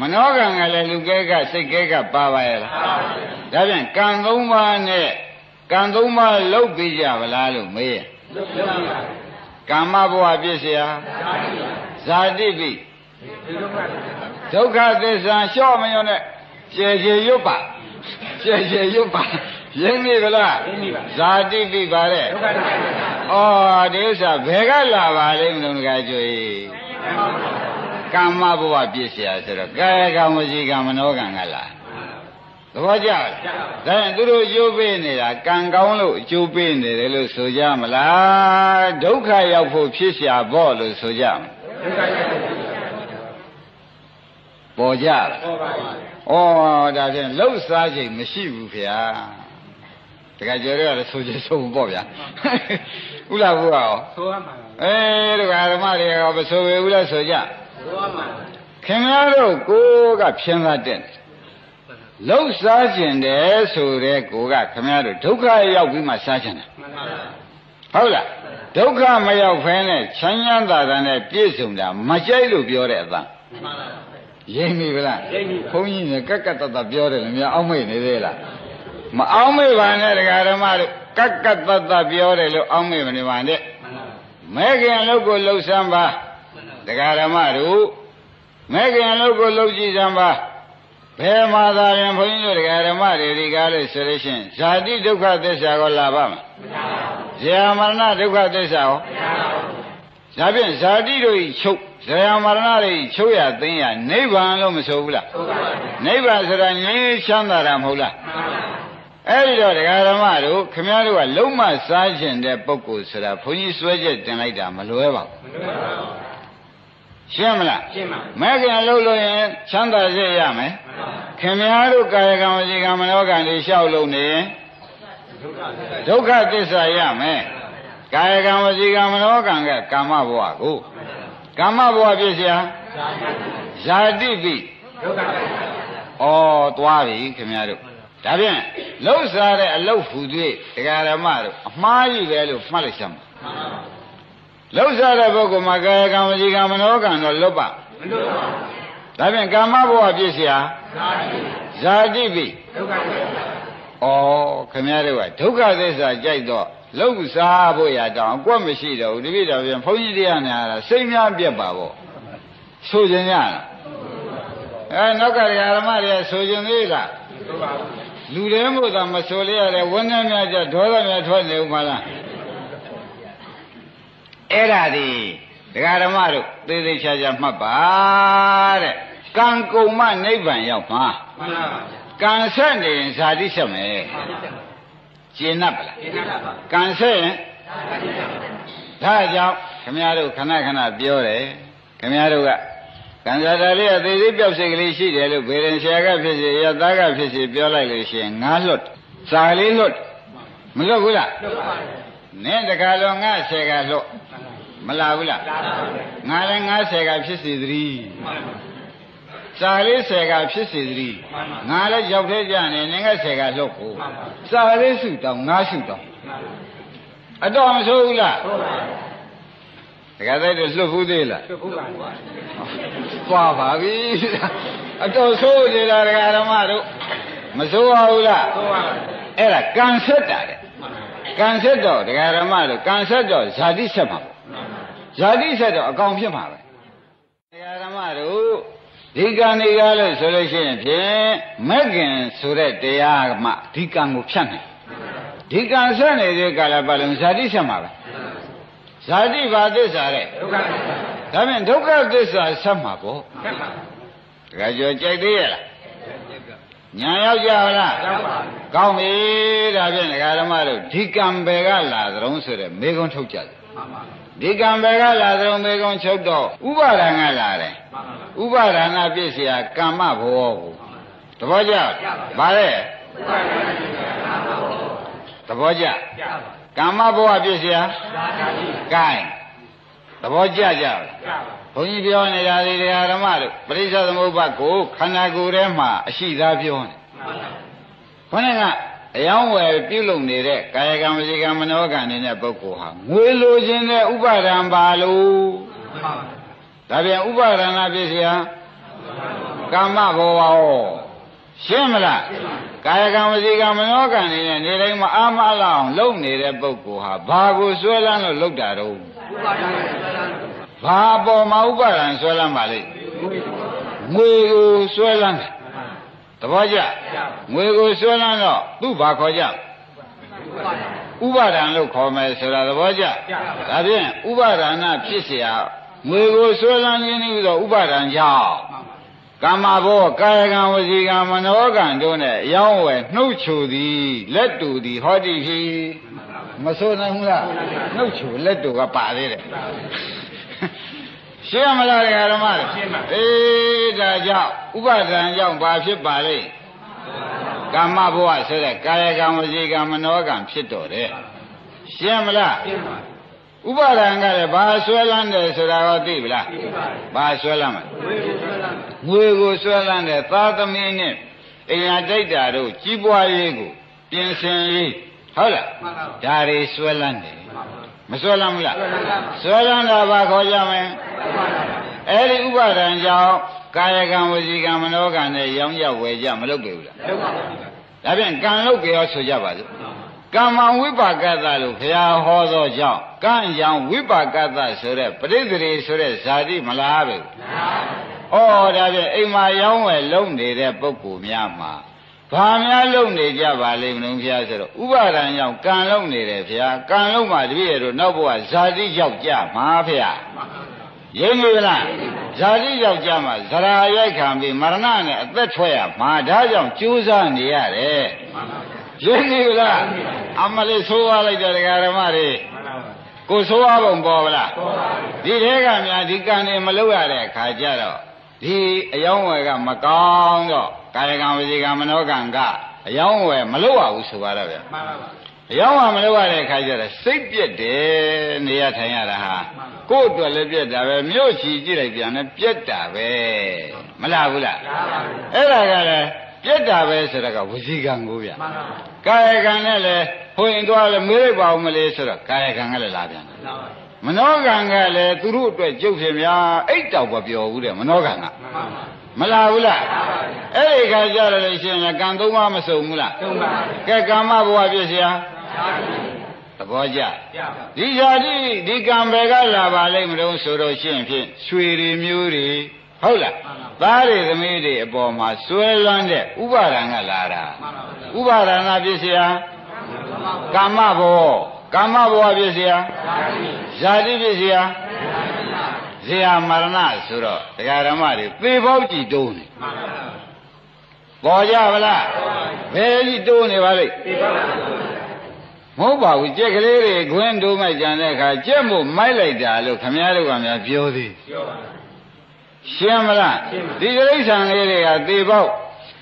မနောကံကလည်းလူကဲကစိတ်ကဲကပါပါရဲ့လားပါပါဒါပြန်ကံသုံးပါးနဲ့ကံသုံးပါးလုတ်ပြီးကြဗလားလို့မေးရင်လုပ်လုပ်ပါကာမဘဝပြည့်စရာသာတိပါဇာတိပိဒီလိုပါဒုက္ခသစ္စာလျှော့မရောနဲ့ကျေကျေရွတ်ပါကျေကျေရွတ်ပါ ရင်းမိဗလား ရင်းမိပါ ဇာတိပိပါတဲ့ ဒုက္ခတိပါ ဩဒီဥစ္စာဘယ်ကလာပါလိမ့်မလို့ငါကြွေကာမဘဝပြည့်စရာဆိုတော့ကာယကံဝစီကံမနောကံကလာသဘောကျလားဒါရင်သူတို့အကျိုးပေးနေတာကံကောင်းလို့အကျိုးပေးနေတယ်လို့ဆိုကြမလားဒုက္ခရောက်ဖို့ဖြစ်เสียဘောလို့ဆိုကြမလား ဒုက္ခတိပါ ပေါ်ကြလား ဟောပါ ဩဒါဖြင့်လှုပ်ရှားခြင်းမရှိဘူးဗျာ တခါကျော်ရလည်းဆိုကြဆုံးပေါ့ဗျာဥလားဘုရားရောဆိုရမှာအဲဒကာဓမ္မတွေရောမဆိုပေဘူးလားဆိုကြဆိုရမှာခင်ဗျားတို့ကိုယ်ကဖြင်းသားတဲ့လှုပ်ရှားခြင်းတယ်ဆိုတဲ့ကိုယ်ကခင်ဗျားတို့ဒုက္ခရောက်ပြီးမှစားခြင်းတယ်မှန်ပါပါဟုတ်လားဒုက္ခမရောက်ဖဲနဲ့ချမ်းချမ်းသာသာနဲ့ပြည့်စုံတာမကြိုက်လို့ပြောတဲ့အသံမှန်ပါပါရိပ်မိဗလားရိပ်မိပါဘုန်းကြီးကကက်ကက်တတ်တတ်ပြောတယ်လည်းမအောက်မေ့နေသေးလား မအောက်မေ့ပါနဲ့တရားဓမ္မတို့ကက်ကက်တတ်တတ်ပြောတယ်လို့အောက်မေ့မနေပါနဲ့မှန်ပါပါမဲခင်အလုပ်ကိုလှုပ်ဆန်းပါတရားဓမ္မတို့မဲခင်အလုပ်ကိုလှုပ်ကြည့်စမ်းပါဘယ်မှာသာရင်ဘုန်းကြီးတို့တရားဓမ္မတွေဒီကားလို့ဆိုလို့ရှိရင်ဇာတိဒုက္ခသစ္စာကိုလာပါမယ်ဇေယမရဏဒုက္ခသစ္စာကိုဒါဖြင့်ဇာတိတို့ဤချုပ်ဇေယမရဏတွေဤချုပ်ရသိမ်းရနိဗ္ဗာန်လို့မဆိုဘူးလားဆိုပါပါနိဗ္ဗာန်ဆိုတာငြိမ်းချမ်းသာတာမဟုတ်လားမှန်ပါပါ အဲ့ဒီတော့ဒကာဓမ္မတို့ခမည်းတော်ကလုံးမစားခြင်းတဲ့ပုဂ္ဂိုလ်ဆိုတာဘုန်းကြီးစွဲချက်တင်လိုက်တာမလွဲပါဘူး မလွယ်ပါဘူး ရှင်းမလား ရှင်းပါ မဲခင်လှုပ်လို့ရင်ချမ်းသာစေရမယ် မှန်ပါပါ ခင်ဗျားတို့ကာယကံဝစီကံမနောကံတွေလျှောက်လို့နေရင် ဒုက္ခတိပါဒုက္ခသစ္စာရမယ်ကာယကံဝစီကံမနောကံကကာမဘဝကိုကာမဘဝဖြစ်เสีย သာတိ ဇာတိပိ ဒုက္ခတိပါ ဩသွားပြီခင်ဗျားတို့ ဒါဖြင့်လှုပ်ရှားတဲ့အလုတ်ဟူ၍တရားဓမ္မတို့အမှားကြီးပဲလို့မှတ်လိုက်စမ်းပါလှုပ်ရှားတဲ့ပုဂ္ဂိုလ်မှာကာယကံဝစီကံမနောကံတော့လွတ်ပါမလွတ်ပါဘူးဒါဖြင့်ကာမဘဝပြည့်စရာဇာတိပိဒုက္ခသစ္စာဩခင်ဗျားတို့ကဒုက္ခသစ္စာကြိုက်တော့လှုပ်ရှားဖို့ရတောင်းအကွက်မရှိတော့ဘူးတပိတော်ပြန်ဘုန်းကြီးတရားများတာစိတ်များပြက်ပါဗောဆိုခြင်းရလားအဲနောက်ကဓမ္မတွေကဆိုခြင်းသေးလား လူတွေမို့သာမဆိုလေရတယ်ဝန်းထဲများကြဒေါသများထွက်နေဦးမလားအဲ့ဒါဒီဒကာဓမ္မတို့သေသေးချာချာမှတ်ပါတဲ့ကံကုံမနိဗ္ဗာန်ရောက်မှာမှန်ပါပါကံဆက်နေရင်ဇာတိဆက်မယ်ကျင့်납ပလားရှင်းပါပါကံဆက်ရင်သာတိပါဒါကြောင့်ခမည်းတော်ခဏခဏပြောတယ်ခမည်းတော်က ကံစားတာလေးကသေသေးပြောက်စိတ်ကလေးရှိတယ်လို့ဘေရင်ဆရာကဖြစ်စေရသားကဖြစ်စေပြောလိုက်လို့ရှိရင်ငါလွတ်စာလေးလွတ်မလွတ်ဘူးလားဒုက္ခပါနင်းတခါလုံးငါဆယ်ကလွတ်မလာဘူးလားလာပါဘူးငါလည်းငါဆယ်ကဖြစ်စေသတည်းမှန်ပါစာလေးဆယ်ကဖြစ်စေသတည်းငါလည်းရောက်သေးကြနေနင်းကဆယ်ကလွတ်ကိုစာလေးစုတောင်းငါစုတောင်းမှန်ပါအတော်မဆိုးဘူးလား ဆိုပါတခါတည်းလွတ်ဘူးသေးလားဆိုဘူးပါသွားပါပြီအတော်ဆိုးနေတာဒကာဓမ္မတို့မဆိုးပါဘူးလားဆိုပါအဲ့ဒါကံဆက်တာတဲ့ကံဆက်တော့ဒကာဓမ္မတို့ကံဆက်တော့ဇာတိဆက်မှာပေါ့ဇာတိဆက်တော့အကောင်ဖြစ်မှာပဲဒကာဓမ္မတို့ဒီကံဒီကားလို့ဆိုလို့ရှိရင်ဖြင့်မက်ကင်ဆိုတဲ့တရားမှဒီကံကိုဖြတ်နိုင်ဒီကံဆက်နေတဲ့ကာလပတ်လုံးဇာတိဆက်မှာပဲ ဇာတိဘာသစ္စာတဲ့ ဒုက္ခတိပါ ဒါဖြင့်ဒုက္ခသစ္စာဆက်မှာပေါ့ ဆက်ပါ တခါကျော်ကြိုက်သေးရဲ့လားညာရောက်ကြပါလား ရောက်ပါ ကောင်းပြီဒါဖြင့်ဒကာဓမ္မတို့ဒီကံပဲကလာသရုံးဆိုတဲ့မေခွန်းထုတ်ကြတယ် မှန်ပါ ဒီကံပဲကလာသရုံးမေခွန်းချုပ်တော့ဥပါဒံကလာတယ် မှန်ပါ ဥပါဒနာပြည့်เสียကမ္မဘောကိုသဘောကျဗါတဲ့သဘောကျ ရပါ ကမ္မဘောပြည့်เสีย သာတိ ကဲသဘောကျကြလား ရပါ ဘုန်းကြီးပြောနေတာဒီတရားဓမ္မတို့ပရိစ္ဆေသမုပ္ပါကိုခန္ဓာကိုယ်ထဲမှာအရှိသားပြောနေ မှန်ပါ ခொနဲ့ကအ အယောင်းဝယ်ပြုလုပ်နေတဲ့ကာယကံဝစီကံမနောကံနေတဲ့ပုဂ္ဂိုလ်ဟာငွေလိုခြင်းတဲ့ဥပါဒံပါလို့ဒါပြန်ဥပါဒနာပြည့်စရာကာမဘောဝဟောရှင်းမလား ကာယကံဝစီကံမနောကံနေတဲ့နေတိုင်းမှာအာမအလောင်းလုံနေတဲ့ပုဂ္ဂိုလ်ဟာဘာကိုဆွဲလန်းလို့လုပ်တာတော့ ဥပါဒံဆွဲလန်း ဘာအပေါ်မှာဥပါဒံဆွဲလန်းပါလိမ့်ငွေကိုဆွဲလန်းတယ်သဘောကျငွေကိုဆွဲလန်းတော့သူ့ဘာခေါ်ကြ ဥပါဒံ ဥပါဒံလို့ခေါ်မယ်ဆိုတာသဘောကျဒါဖြင့်ဥပါဒနာဖြစ်เสียငွေကိုဆွဲလန်းခြင်းပြီးတော့ဥပါဒံကြောင့် ကာမဘောကာယကံဝစီကံမနောကံတို့နဲ့အယောင်းဝယ်နှုတ်ချိုသည်လက်တူသည်ဟောတိဖြစ်မဆိုနိုင်ဘူးလားနှုတ်ချိုလက်တူကပါသေးတယ်ရှင်းမလားဓမ္မတွေအေးဒါကြောင့်ဥပါဒံကြောင့်ဘာဖြစ်ပါလိမ့်ကာမဘဝဆိုတဲ့ကာယကံဝစီကံမနောကံဖြစ်တော်တယ်ရှင်းမလားရှင်းပါ ဥပါဒံကလည်းဘာဆွဲလန်းတယ်ဆိုတာကိုသိပြီလားသိပါဘာဆွဲလန်းမလဲဝေကိုဆွဲလန်းငွေကိုဆွဲလန်းတယ်သာသမီနဲ့အိမ်ယာတိုက်တာတို့ကြီးပွားရေးကိုပြင်ဆင်ရေးဟုတ်လားမှန်ပါဒါတွေဆွဲလန်းတယ်မဆွဲလန်းဘူးလားဆွဲလန်းပါဆွဲလန်းတာဘာခေါ်ကြမလဲဥပါဒံအဲ့ဒီဥပါဒံကြောင့်ကာယကံဝစီကံမနောကံနဲ့ရောင်းကြဝယ်ကြမလုပ်ပြီဘူးလားလောက်ပါဒါပြန်ကံလုပ်ကြရောဆိုကြပါစို့ ကမ္မဝိပါကတလို့ဘုရားဟောသောကြောင့်ကံကြောင့်ဝိပါကတဆိုတဲ့ပရိသေရီဆိုတဲ့ဇာတိမလားပဲ။ဩဒါဖြင့်အိမ်မှာရောင်းဝယ်လုံနေတဲ့ပုဂ္ဂိုလ်များမှာဘာများလုံနေကြပါလိမ့်မလို့ဘုရားဆိုတော့ဥပါဒံကြောင့်ကံလုံနေတယ်ဘုရား။ကံလုံမှတပည့်ရတို့နောက်ဘဝဇာတိရောက်ကြမှာဘုရား။ရင်းနေလား။ဇာတိရောက်ကြမှာဇရာရိုက်ခံပြီးမရဏနဲ့အသက်ထွက်ရမှာဒါကြောင့်ကြိုးစားနေရတယ်။ရ င်းနေလား။အမလေးဆိုးရလိုက်တဲ့ဒကာဓမ္မတွေကိုဆိုးရပုံပေါ်ဗလား။ဒီထဲကများဒီကံတွေမလုပ်ရတဲ့အခါကျတော့ဒီအယောင်းဝယ်ကမကောင်းတော့ကာယကံဝစီကံမနောကံကအယောင်းဝယ်မလုပ်ရဘူးဆိုပါတော့ဗျာမှန်ပါပါအယောင်းဝယ်မလုပ်ရတဲ့အခါကျတော့စိတ်ပြက်တယ်နေရထိုင်ရတာဟာကိုယ့်အတွက်လည်းပြက်တာပဲမြို့ချီကြည့်လိုက်ပြန်လည်းပြက်တာပဲမလားဘူးလားရပါပါအဲ့ဒါကလည်း ပြက်တာပဲဆိုတော့ကဝစီကံကိုဗျာမှန်ပါပါကာယကံနဲ့လည်းဟိုရင်သွားလည်းမေးလိုက်ပါဦးမလေးဆိုတော့ကာယကံကလည်းလာပြန်တယ်နာပါမနောကံကလည်းသူတို့အတွက်ကြုတ်ရှင်များအိတ်တောက်မပြောဘူးတဲ့မနောကံကမှန်ပါပါမလာဘူးလားရပါပါအဲ့ဒီခါကျတော့လို့ရှိရင်လည်းကံသုံးပါးမစုံဘူးလားသုံးပါကဲကမ္မဘဝပြည့်စရာရှားပြီသဘောကျရပါဒီဇာတိဒီကံဘယ်ကလာပါလိမ့်မလို့ဆိုတော့ရှင်းဖြင့်ရွှေတွေမျိုးတွေ ဟုတ်လားသားတွေသမီးတွေအပေါ်မှာဆွဲလွမ်းတဲ့ဥပါဒံကလာတာမှန်ပါပါဥပါဒနာပြည့်စရာကမ္မဘောကမ္မဘဝပြည့်စရာရှားပြီဇာတိပြည့်စရာဇေယမရဏဆိုတော့တရားဓမ္မတွေသေပေါက်ကြည့်တုံးနေမှန်ပါပါပေါ်ကြဗလားဘယ်ကြီးတိုးနေပါလိမ့်ဒီပါပါမဟုတ်ပါဘူးကြက်ကလေးတွေခွင်းတိုးမှကြံတဲ့အခါကြက်မို့မိုက်လိုက်တာလို့ခမည်းတော်ကများပြောသေးပြောပါ ရှင်းမလားရှင်းပါဒီတိရစ္ဆာန်လေးတွေကသေပေါက်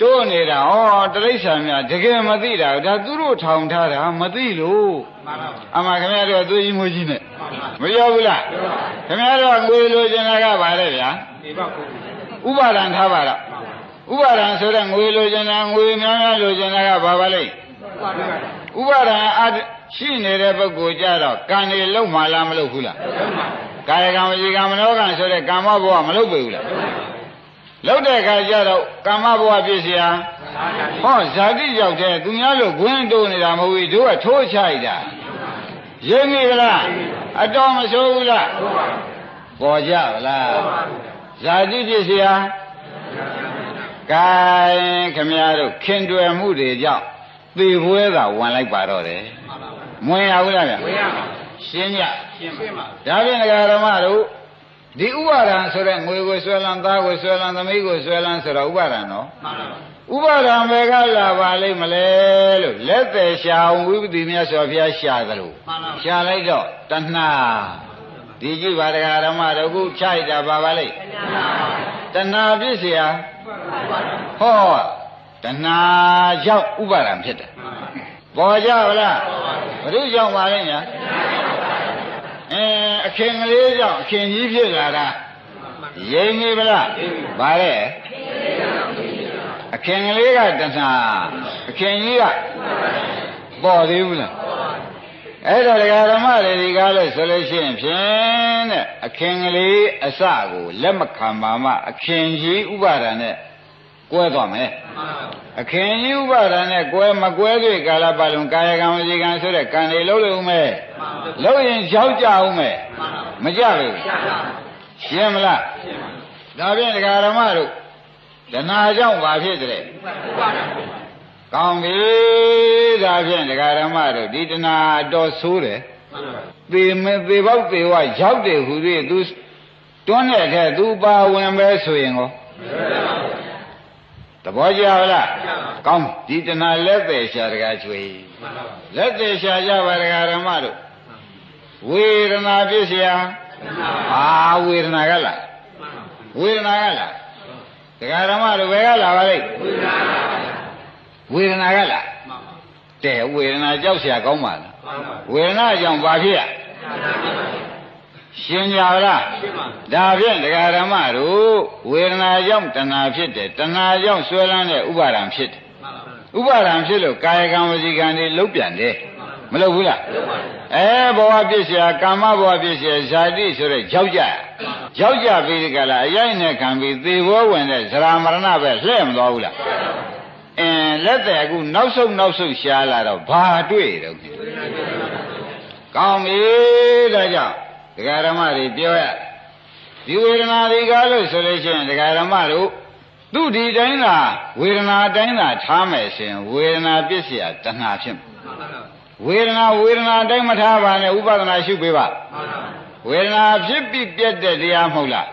တိုးနေတာဩတိရစ္ဆာန်များတကယ်မသိတာဒါသူတို့ထောင်ထားတာမသိလို့မှန်ပါပါအမှခမည်းတော်သူကြီးမွေးကြီးနဲ့မှန်ပါမပြောဘူးလားပြောပါခမည်းတော်ငွေလိုချင်တာကပါလေဗျာဒီပါကိုဥပါဒံထားပါတော့ဥပါဒံဆိုတဲ့ငွေလိုချင်တာငွေများများလိုချင်တာကဘာပါလိမ့်ဥပါဒံဥပါဒံအရှိနေတဲ့ပုဂ္ဂိုလ်ကြတော့ကံတွေလုံးမလားမလုံးဘူးလားလုံးပါ ကာယကံဝစီကံမနောကံဆိုတဲ့ကမ္မဘဝမလုံးပေဘူးလားလုံးတဲ့အခါကျတော့ကမ္မဘဝပြည့်စရာရှားကြပြီဟောဇာတိရောက်တဲ့သူများလို့ခွင်းတိုးနေတာမဟုတ်ဘူးတို့ကထိုးချလိုက်တာရင်းမိဗလားအတော်မဆိုးဘူးလားဟုတ်ပါပေါ်ကြဗလားဟုတ်ပါဇာတိပြည့်စရာကဲခမည်းတော်ခင်တွယ်မှုတွေကြောင့်သေပွဲသာဝင်လိုက်ပါတော့တယ်မှန်ပါပါမဝင်ရဘူးလားဗျဝင်ရပါ ရှင်းကြရှင်းပါဒါဖြင့်ဒကာဓမ္မတို့ဒီဥပါဒံဆိုတဲ့ငွေကိုဆွဲလန်းသားကိုဆွဲလန်းသမီးကိုဆွဲလန်းဆိုတော့ဥပါဒံနော်မှန်ပါပါဥပါဒံဘယ်ကလာပါလိမ့်မလဲလို့လက်သေးရှာအောင်ဝိပတိမြတ်စွာဘုရားရှာသလိုမှန်ပါပါရှာလိုက်တော့တဏှာဒီကြည့်ပါဒကာဓမ္မတို့ခုခြိုက်တာပါပါလိမ့်တဏှာပြည့်စရာဟောတဏှာကြောင့်ဥပါဒံဖြစ်တယ်ပေါ်ကြဗလားဘုရုကြောင့်ပါလိမ့်ညာ အဲအခင်ကလေးကြောင့်အခင်ကြီးဖြစ်လာတာရိမ့်နေဗလားဗါတဲ့အခင်ကလေးကတဏှာအခင်ကြီးကပေါ်သေးဘူးလားအဲ့တော့ဒကာဓမ္မတွေဒီကားလို့ဆိုလို့ရှိရင်ဖြင့်တဲ့အခင်ကလေးအစကိုလက်မခံပါမှအခင်ကြီးဥပါဒာနဲ့ ကွဲသွားမယ်အခင်ကြီးဥပါဒာနဲ့ကွဲမကွဲသေးကာလပတ်လုံးကာယကံဝစီကံဆိုတဲ့ကံတွေလုံးလုံးမယ်လုံးရင်ရောက်ကြအောင်မယ်မကြဘူးရှင်းမလားဒါဖြင့်ဒကာဓမ္မတို့တဏှာကြောင့်ဘာဖြစ်တဲ့ကောင်းပြီဒါဖြင့်ဒကာဓမ္မတို့ဒီတဏှာအတော်ဆိုးတယ်သေမေသေပေါက်သေဝရောက်တယ်ဟူ၍သူတွန်းတဲ့ထဲသူပါဝင်ပဲဆိုရင်ကော သဘောကျလားကောင်းဒီတဏှာလက်သေးရှာတကားချွေလက်သေးရှာကြပါဒကာဓမ္မတို့ဝေဒနာဖြစ်เสียအာဝေဒနာကလားဝေဒနာကလားဒကာဓမ္မတို့ဘယ်ကလာပါလိမ့်ဝေဒနာကလားတဲ့ဝေဒနာကြောက်เสียကောင်းပါလားဝေဒနာကြောင့်ဘာဖြစ်ရ ရှင်းကြလားဒါဖြင့်ဒကာဓမ္မတို့ဝေဒနာကြောင့်တဏှာဖြစ်တယ်တဏှာကြောင့်ဆွဲလန်းတဲ့ဥပါဒံဖြစ်တယ်ဥပါဒံဖြစ်လို့ကာယကံဝစီကံတွေလုံးပြန်တယ်မလုပ်ဘူးလားအဲဘဝပြည့်စရာကာမဘဝပြည့်စရာဇာတိဆိုတဲ့ကြောက်ကြကြောက်ကြပြီးဒီကလာအရင်နဲ့ခံပြီးသေဘောဝင်တဲ့ဇရာမရဏပဲလှည့်မသွားဘူးလားအင်းလက်တဲ့အခုနောက်ဆုံးနောက်ဆုံးရှားလာတော့ဘာတွေ့တော့ကောင်းပြီဒါကြောင့် ဒကာဓမ္မတွေပြောရဒီဝေဒနာတွေကားလို့ဆိုလို့ရှိရင်ဒကာဓမ္မတို့သူဒီတိုင်းသာဝေဒနာတိုင်းသာထားမယ်ဆိုရင်ဝေဒနာပြည့်စရာတဏှာဖြစ်မှာဝေဒနာဝေဒနာတိုင်းမထားပါနဲ့ဥပဒနာရှုပေးပါဝေဒနာဖြစ်ပြီးပြတ်တဲ့တရားမဟုတ်လား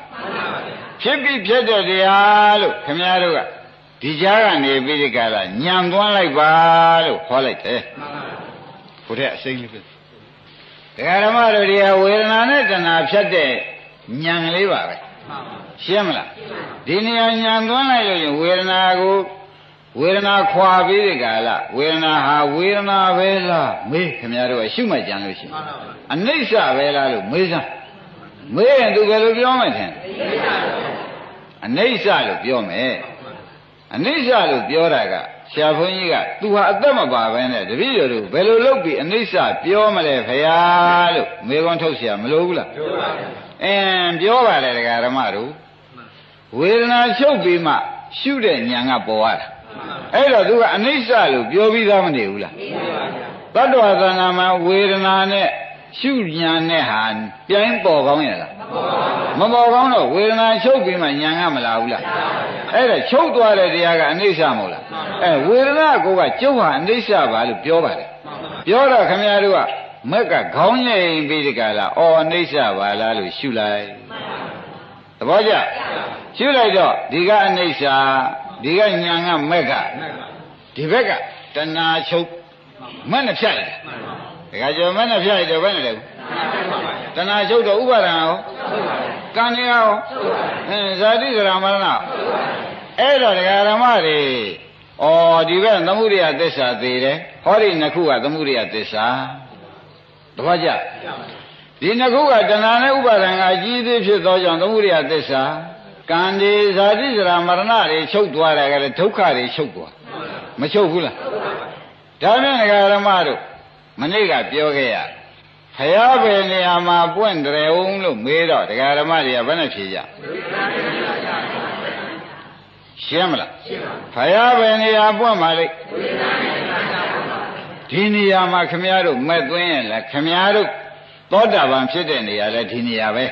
ဖြစ်ပြီးပြတ်တဲ့တရားလို့ခင်ဗျားတို့ကဒီကြားကနေပြီးဒီကလာညံသွန်းလိုက်ပါလို့ခေါ်လိုက်တယ်ဘုရားအစိမ့်လေးပဲဒကာ ဓမ္မတို့ဒီဟာဝေဒနာနဲ့တဏှာဖြတ်တဲ့ညံလေးပါပဲရှင်းမလားဒီနေရာညံသွန်းလိုက်လို့ရင်ဝေဒနာကိုဝေဒနာခွာပြီးဒီကလာဝေဒနာဟာဝေဒနာပဲလားမေးခင်ဗျားတို့ကရှုမှတ်ကြံလို့ရှိရင်အနိစ္စပဲလားလို့မေးစမ်းမေးရင်သူဘယ်လိုပြောမှထင်အနိစ္စလို့ပြောမယ်အနိစ္စလို့ပြောတာက ဆရာဘုန်းကြီးကသူဟာအသက်မပါဘဲနဲ့တပည့်တော်တို့ဘယ်လိုလုပ်ပြီးအနိစ္စပြောမလဲခရားလို့မေကွန်းထုတ်ဆရာမလိုဘူးလားပြောပါဗျာအင်းပြောပါလေတရားဓမ္မတို့ဝေဒနာချုပ်ပြီးမှရှုတဲ့ဉာဏ်ကပေါ်ရတာအဲ့တော့သူကအနိစ္စလို့ပြောပြီးသားမနေဘူးလားမနေပါဘူးတတ္တဝါသံဃာမှာဝေဒနာနဲ့ ရှုဉာဏ်နဲ့ဟာပြိုင်ပေါ်ကောင်းရဲ့လားမပေါ်ကောင်းတော့ဝေဒနာချုပ်ပြီးမှဉာဏ်ကမလာဘူးလားအဲ့ဒါချုပ်သွားတဲ့တရားကအနိစ္စမဟုတ်လားအဲဝေဒနာကိုကကျုပ်ဟာအနိစ္စပါလို့ပြောပါတယ်ပြောတော့ခင်ဗျားတို့ကမက်ကခေါင်းငိမ့်ပြီးဒီကလာအော်အနိစ္စပါလားလို့ရှုလိုက်သဘောကျရှုလိုက်တော့ဒီကအနိစ္စဒီကညာကမက်ကဒီဘက်ကတဏှာချုပ်မက်နဲ့ဖြတ်လိုက် တခါကျော်မက်နဲ့ဖြတ်လိုက်တော့ဘယ်နဲ့လဲတဏှာချုပ်တော့ဥပါဒံရောကံနေရောအဲဇာတိကရမရဏအဲ့တော့ဒကာဓမ္မတွေဩဒီဘက်သမှုရိယသစ္စာသေးတယ်ဟောဒီနှစ်ခုကသမှုရိယသစ္စာတပည့်ကြဒီနှစ်ခုကတဏှာနဲ့ဥပါဒံကအကြီးသေးဖြစ်သောကြောင့်သမှုရိယသစ္စာကံဒီဇာတိစရာမရဏတွေချုပ်သွားတယ်ကလည်းဒုက္ခတွေချုပ်သွားမချုပ်ဘူးလားဒါဖြင့်ဒကာဓမ္မတို့ မနေ့ကပြောခဲ့ရဖယားပဲနေရာမှာပွင့်တယ်အောင်လို့မေးတော့ဒကာဓမ္မတွေကဘယ်နဲ့ဖြေကြရှင်းမလားရှင်းပါဖယားပဲနေရာပွင့်ပါလိမ့်ဒီနေရာမှာခမည်းတော်မဲ့သွင်းရင်လည်းခမည်းတော်သောတာပန်ဖြစ်တဲ့နေရာလည်းဒီနေရာပဲ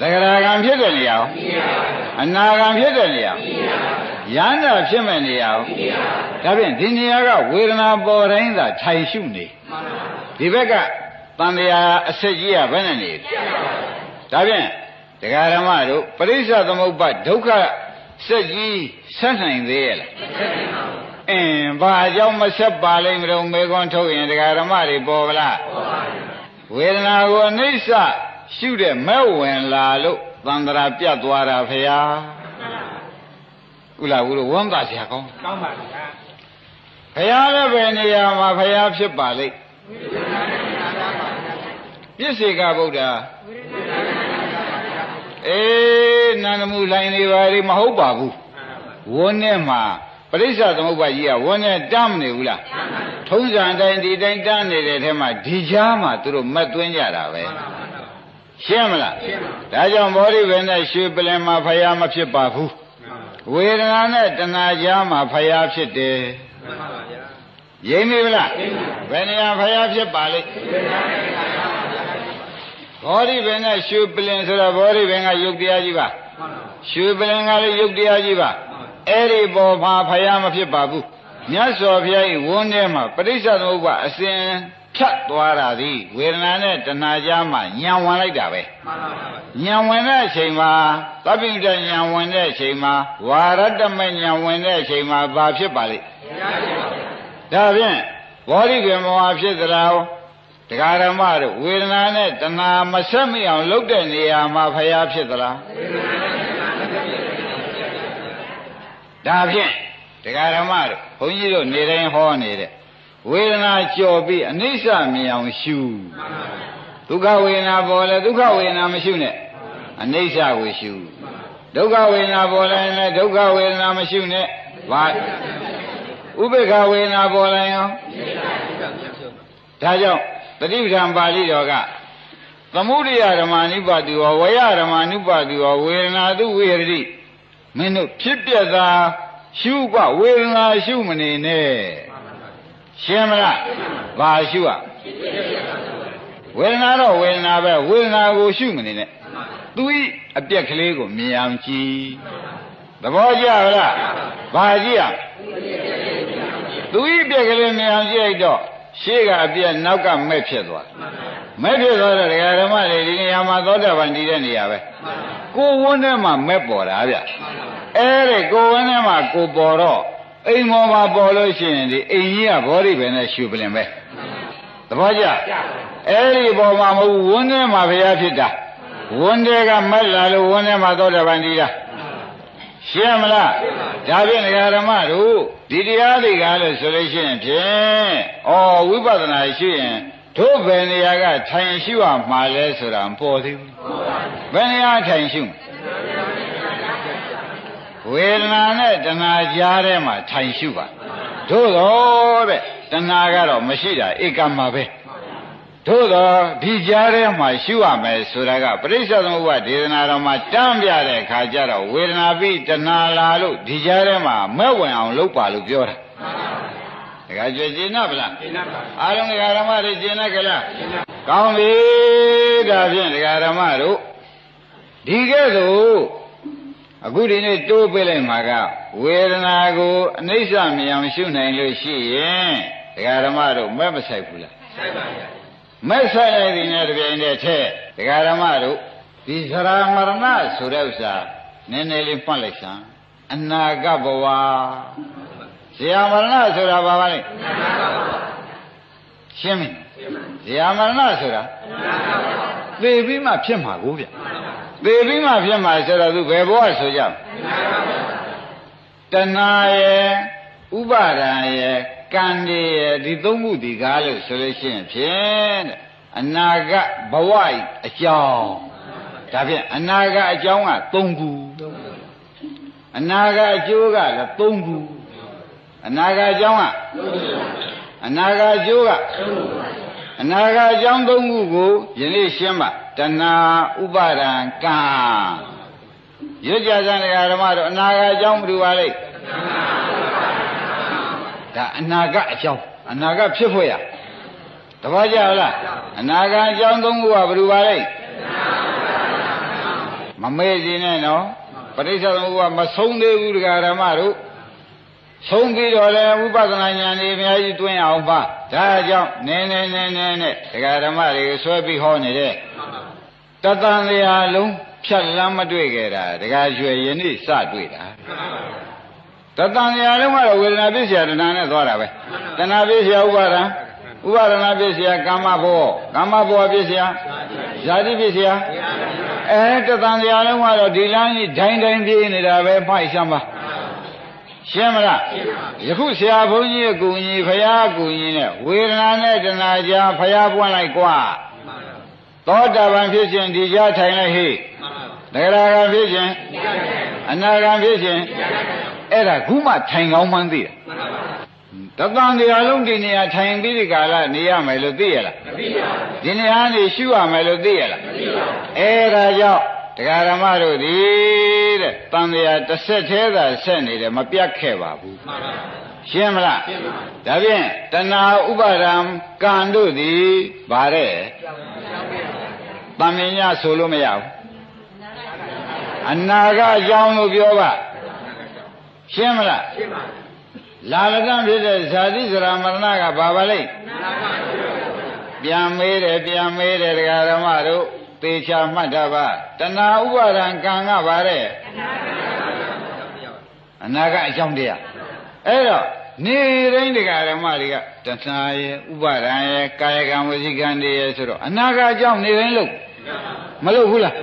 သဂရာကံဖြစ်တဲ့နေရာရောအနာကံဖြစ်တဲ့နေရာရဟန္တာဖြစ်မဲ့နေရာရောဒါဖြင့်ဒီနေရာကဝေဒနာပေါ်တိုင်းသာထိုင်ရှုနေဒီဘက်ကတန်တရားအစစ်ကြီးကဘယ်နဲ့နေဒါဖြင့်တရားဓမ္မတို့ပရိစ္ဆသမုပ္ပါဒုက္ခစက်ကြီးဆက်နိုင်သေးရဲ့လားအင်းဘာကြောင့်မဆက်ပါလိမ့်မလို့မေခွန်းထုတ်ရင်တရားဓမ္မတွေပေါ်ဗလားပေါ်ပါဘူးဝေဒနာကိုအနိစ္စ ရှုတဲ့မဲ့ဝင်လာလို့သန္တရာပြတ်သွားတာဖရာဥလားဘူးလို့ဝမ်းသာစရာကောင်းကောင်းပါဗျာဖရာလည်းပဲနေရာမှာဖရာဖြစ်ပါလိမ့်ပြစ္ဆေကဗုဒ္ဓအေးနန္ဒမူလိုင်းနေပါလိမ့်မဟုတ်ပါဘူးဝန်းထဲမှာပရိစ္ဆသမုပ္ပါကြီးကဝန်းနဲ့တမ်းမနေဘူးလားထုံးစံတိုင်းဒီတိုင်းတမ်းနေတဲ့ထဲမှာဒီကြားမှာသူတို့မတ်သွင်းကြတာပဲ ရှင်းမလားဒါကြောင့်ဘောဓိဘယ်နဲ့ရွှေပလင်မှာဖယားမဖြစ်ပါဘူးဝေဒနာနဲ့တဏှာကြားမှာဖယားဖြစ်တယ်ရိမ့်ပြီလားဘယ်နေရာဖယားဖြစ်ပါလိမ့်ဘောဓိဘယ်နဲ့ရွှေပလင်ဆိုတာဘောဓိဘယ်ကယုတ်တရားကြီးပါရွှေပလင်ကလည်းယုတ်တရားကြီးပါအဲ့ဒီပေါ်မှာဖယားမဖြစ်ပါဘူးမြတ်စွာဘုရား၏ဝန်းထဲမှာပရိစ္ဆေသမုပ္ပါအစဉ် ဖြတ်သွားတာသည်ဝေဒနာနဲ့တဏှာကြားမှာညံဝင်လိုက်တာပဲညံဝင်တဲ့အချိန်မှာသဗ္ဗိတညံဝင်တဲ့အချိန်မှာဝါရတမညံဝင်တဲ့အချိန်မှာဘာဖြစ်ပါလိမ့်ဒါဖြင့်ဘောဓိကေမောဟာဖြစ်သလားတရားဓမ္မတို့ဝေဒနာနဲ့တဏှာမဆက်မိအောင်လုပ်တဲ့နေရာမှာဖျားဖြစ်သလားဒါဖြင့်တရားဓမ္မတို့ဘုန်းကြီးတို့နေတိုင်းဟောနေတဲ့ ဝေဒနာကြော်ပြီးအနိစ္စမြင်အောင်ရှုဒုက္ခဝေဒနာပေါ်လဲဒုက္ခဝေဒနာမရှုနဲ့အနိစ္စကိုရှုဒုက္ခဝေဒနာပေါ်လဲလည်းဒုက္ခဝေဒနာမရှုနဲ့ဘာဥပေက္ခဝေဒနာပေါ်လဲရောဒါကြောင့်တတိပဌံပါဠိတော်ကသမုဒိယဓမ္မာနိပါတိဝဝယဓမ္မာနိပါတိဝဝေဒနာတုဝေရတိမင်းတို့ဖြစ်ပြတာရှုကဝေဒနာရှုမနေနဲ့ ရှင်းမလားဘာရှုอ่ะဝေဒနာတော့ဝေဒနာပဲဝေဒနာကိုရှုမနေနဲ့သူဤအပြက်ကလေးကိုမြင်အောင်ကြည့်သဘောကျလားဘာကြည့်อ่ะသူဤအပြက်ကလေးမြင်အောင်ကြည့်လိုက်တော့ရှေ့ကအပြက်နောက်ကမဲ့ဖြစ်သွားမဲ့ဖြစ်သွားတော့ဒကာဓမ္မတွေဒီနေရာမှာသောတာပန်တည်တဲ့နေရာပဲကိုဝန်းထဲမှာမဲ့ပေါ်တာဗျအဲ့ဒီကိုဝန်းထဲမှာကိုပေါ်တော့ အိမ်မော်မှာပေါ်လို့ရှိရင်ဒီအိမ်ကြီးကဘောဓိပဲနဲ့ရှုပလင်ပဲသဘောကျအဲ့ဒီပေါ်မှာမဟုတ်ဝန်းထဲမှာဘုရားဖြစ်တာဝန်းထဲကမက်လာလို့ဝန်းထဲမှာသောတာပန်တည်တာရှင်းမလားဒါဖြင့်ဓမ္မတို့ဒီတရားတွေကလည်းဆိုလို့ရှိရင်ဖြင့်ဩဝိပဿနာရှိရင်တို့ဘယ်နေရာကထိုင်ရှိရမှာလဲဆိုတာမပေါ်သေးဘူးဘယ်နေရာထိုင်ရှိ ဝေဒနာနဲ့တဏှာကြားထဲမှာထိုင်ရှုပါတို့တော့တဲ့တဏှာကတော့မရှိတာဧကမှာပဲတို့တော့ဒီကြားထဲမှာရှုရမယ်ဆိုတာကပရိစ္ဆေသမုပ္ပါဒေသနာတော်မှာတမ်းပြတဲ့အခါကျတော့ဝေဒနာပြီးတဏှာလာလို့ဒီကြားထဲမှာမဲ့ဝင်အောင်လုပ်ပါလို့ပြောတာတခါကြွကျင်နာဗလားကျင်နာပါအားလုံးဒကာဓမ္မတွေကျင်နာကြလားကောင်းပြီဒါဖြင့်ဒကာဓမ္မတို့ဒီကဲ့သို့ အခုဒီနေ့တိုးပေးလိုက်မှာကဝေဒနာကိုအနိစ္စမြင်အောင်ရှုနိုင်လို့ရှိရင်ဒကာဓမ္မတို့မဲ့မဆိုင်ဘူးလားဆိုင်ပါဗျာမဲ့ဆိုင်လိုက်ဒီနဲ့တပြိုင်တည်းထဲဒကာဓမ္မတို့ဒီသရမရဏဆိုတဲ့ဥစ္စာနည်းနည်းလေးမှတ်လိုက်စမ်းအနာဂတ်ဘဝဇေယမရဏဆိုတာဘာပါလဲရှင်းပြီဇေယမရဏဆိုတာသေပြီးမှဖြစ်မှာကိုဗျ သေပြီးမှဖြစ်မှာဆိုတော့သူဘယ်ဘဝဆိုကြတဏှာရဲ့ဥပါဒံရဲ့ကံတွေရဲ့ဒီသုံးခုဒီကားလို့ဆိုလို့ရှိရင်ဖြင့်အနာဂတ်ဘဝအကြောင်းဒါဖြင့်အနာဂတ်အကြောင်းက၃ခုအနာဂတ်အကျိုးကလည်း၃ခုအနာဂတ်အကြောင်းကအနာဂတ်အကျိုးက အနာဂတ်အကြောင်း၃ခုကိုယနေ့ရှင်းပါတဏှာဥပါဒံကံရွတ်ကြစံတရားဓမ္မတို့အနာဂတ်အကြောင်းဘယ်လိုပါလိမ့်ဒါအနာဂတ်အကြောင်းအနာဂတ်ဖြစ်ဖို့ရတပည့်ကြလားအနာဂတ်အကြောင်းသုံးခုကဘယ်လိုပါလိမ့်မမေ့စီနဲ့နော်ပရိစ္ဆေသမုပ္ပါမဆုံးသေးဘူးတရားဓမ္မတို့ ဆုံးပြီးတော့လည်းဝိပဿနာဉာဏ်တွေအများကြီးတွင်းအောင်ပါဒါကြောင့်နည်းနည်းနည်းနည်းနဲ့တရားဓမ္မတွေဆွဲပြီးဟောနေတဲ့တသံတရားလုံးဖြတ်လမ်းမတွေ့ကြတာတရားရွယ်ယနေ့စတွေ့တာတသံတရားလုံးကတော့ဝေဒနာပစ္စယတဏှာနဲ့သွားတာပဲတဏှာပစ္စယဥပါဒံဥပါဒနာပစ္စယကာမဘောကာမဘောပစ္စယဇာတိပစ္စယအဲတသံတရားလုံးကတော့ဒီလမ်းကြီးဒိုင်းဒိုင်းပြေးနေတာပဲဖိုက်စမ်းပါ ရှင်းမလားယခုဆရာဘုန်းကြီးအကူကြီးဖရာအကူကြီးနဲ့ဝေဒနာနဲ့တဏှာကြားဖရာပွင့်လိုက်ကွာသောတာပန်ဖြစ်ခြင်းဒီကြားထိုင်လိုက်ဟိတဂရကဖြစ်ခြင်းအနာဂံဖြစ်ခြင်းအဲ့ဒါခုမှထိုင်ကောင်းမှန်းသိတယ်တသံတရားလုံးဒီနေရာထိုင်ပြီးဒီကာလနေရမယ်လို့သိရလားမသိပါဘူးဒီနေရာနေရှုရမယ်လို့သိရလားမသိပါဘူးအဲ့ဒါကြောင့် တရားဓမ္မတို့ဒီတဲ့တန်တရားတစ်ဆက်သေးသာဆက်နေတယ်မပြတ်ခဲ့ပါဘူးမှန်ပါရှင်းမလားရှင်းပါဒါဖြင့်တဏှာဥပါဒံကံတို့သည်ဗါတဲ့တမင်ညဆိုလို့မရဘူးအနာကအကြောင်းလို့ပြောပါရှင်းမလားရှင်းပါလာလကံဖြစ်တဲ့ဇာတိဇရာမရဏကဘာပါလိမ့်ပြန်မေးတယ်ပြန်မေးတယ်တရားဓမ္မတို့ သေချာမှတ်တာပါတဏှာဥပါဒံကံကပါတဲ့အနာကအကြောင်းတရားအဲ့တော့နေတိုင်းတရားဓမ္မတွေကတဏှာရဲ့ဥပါဒံရဲ့ကာယကံဝစီကံတွေရဲ့ဆိုတော့အနာကအကြောင်းနေတိုင်းလို့မလို့ဘူးလား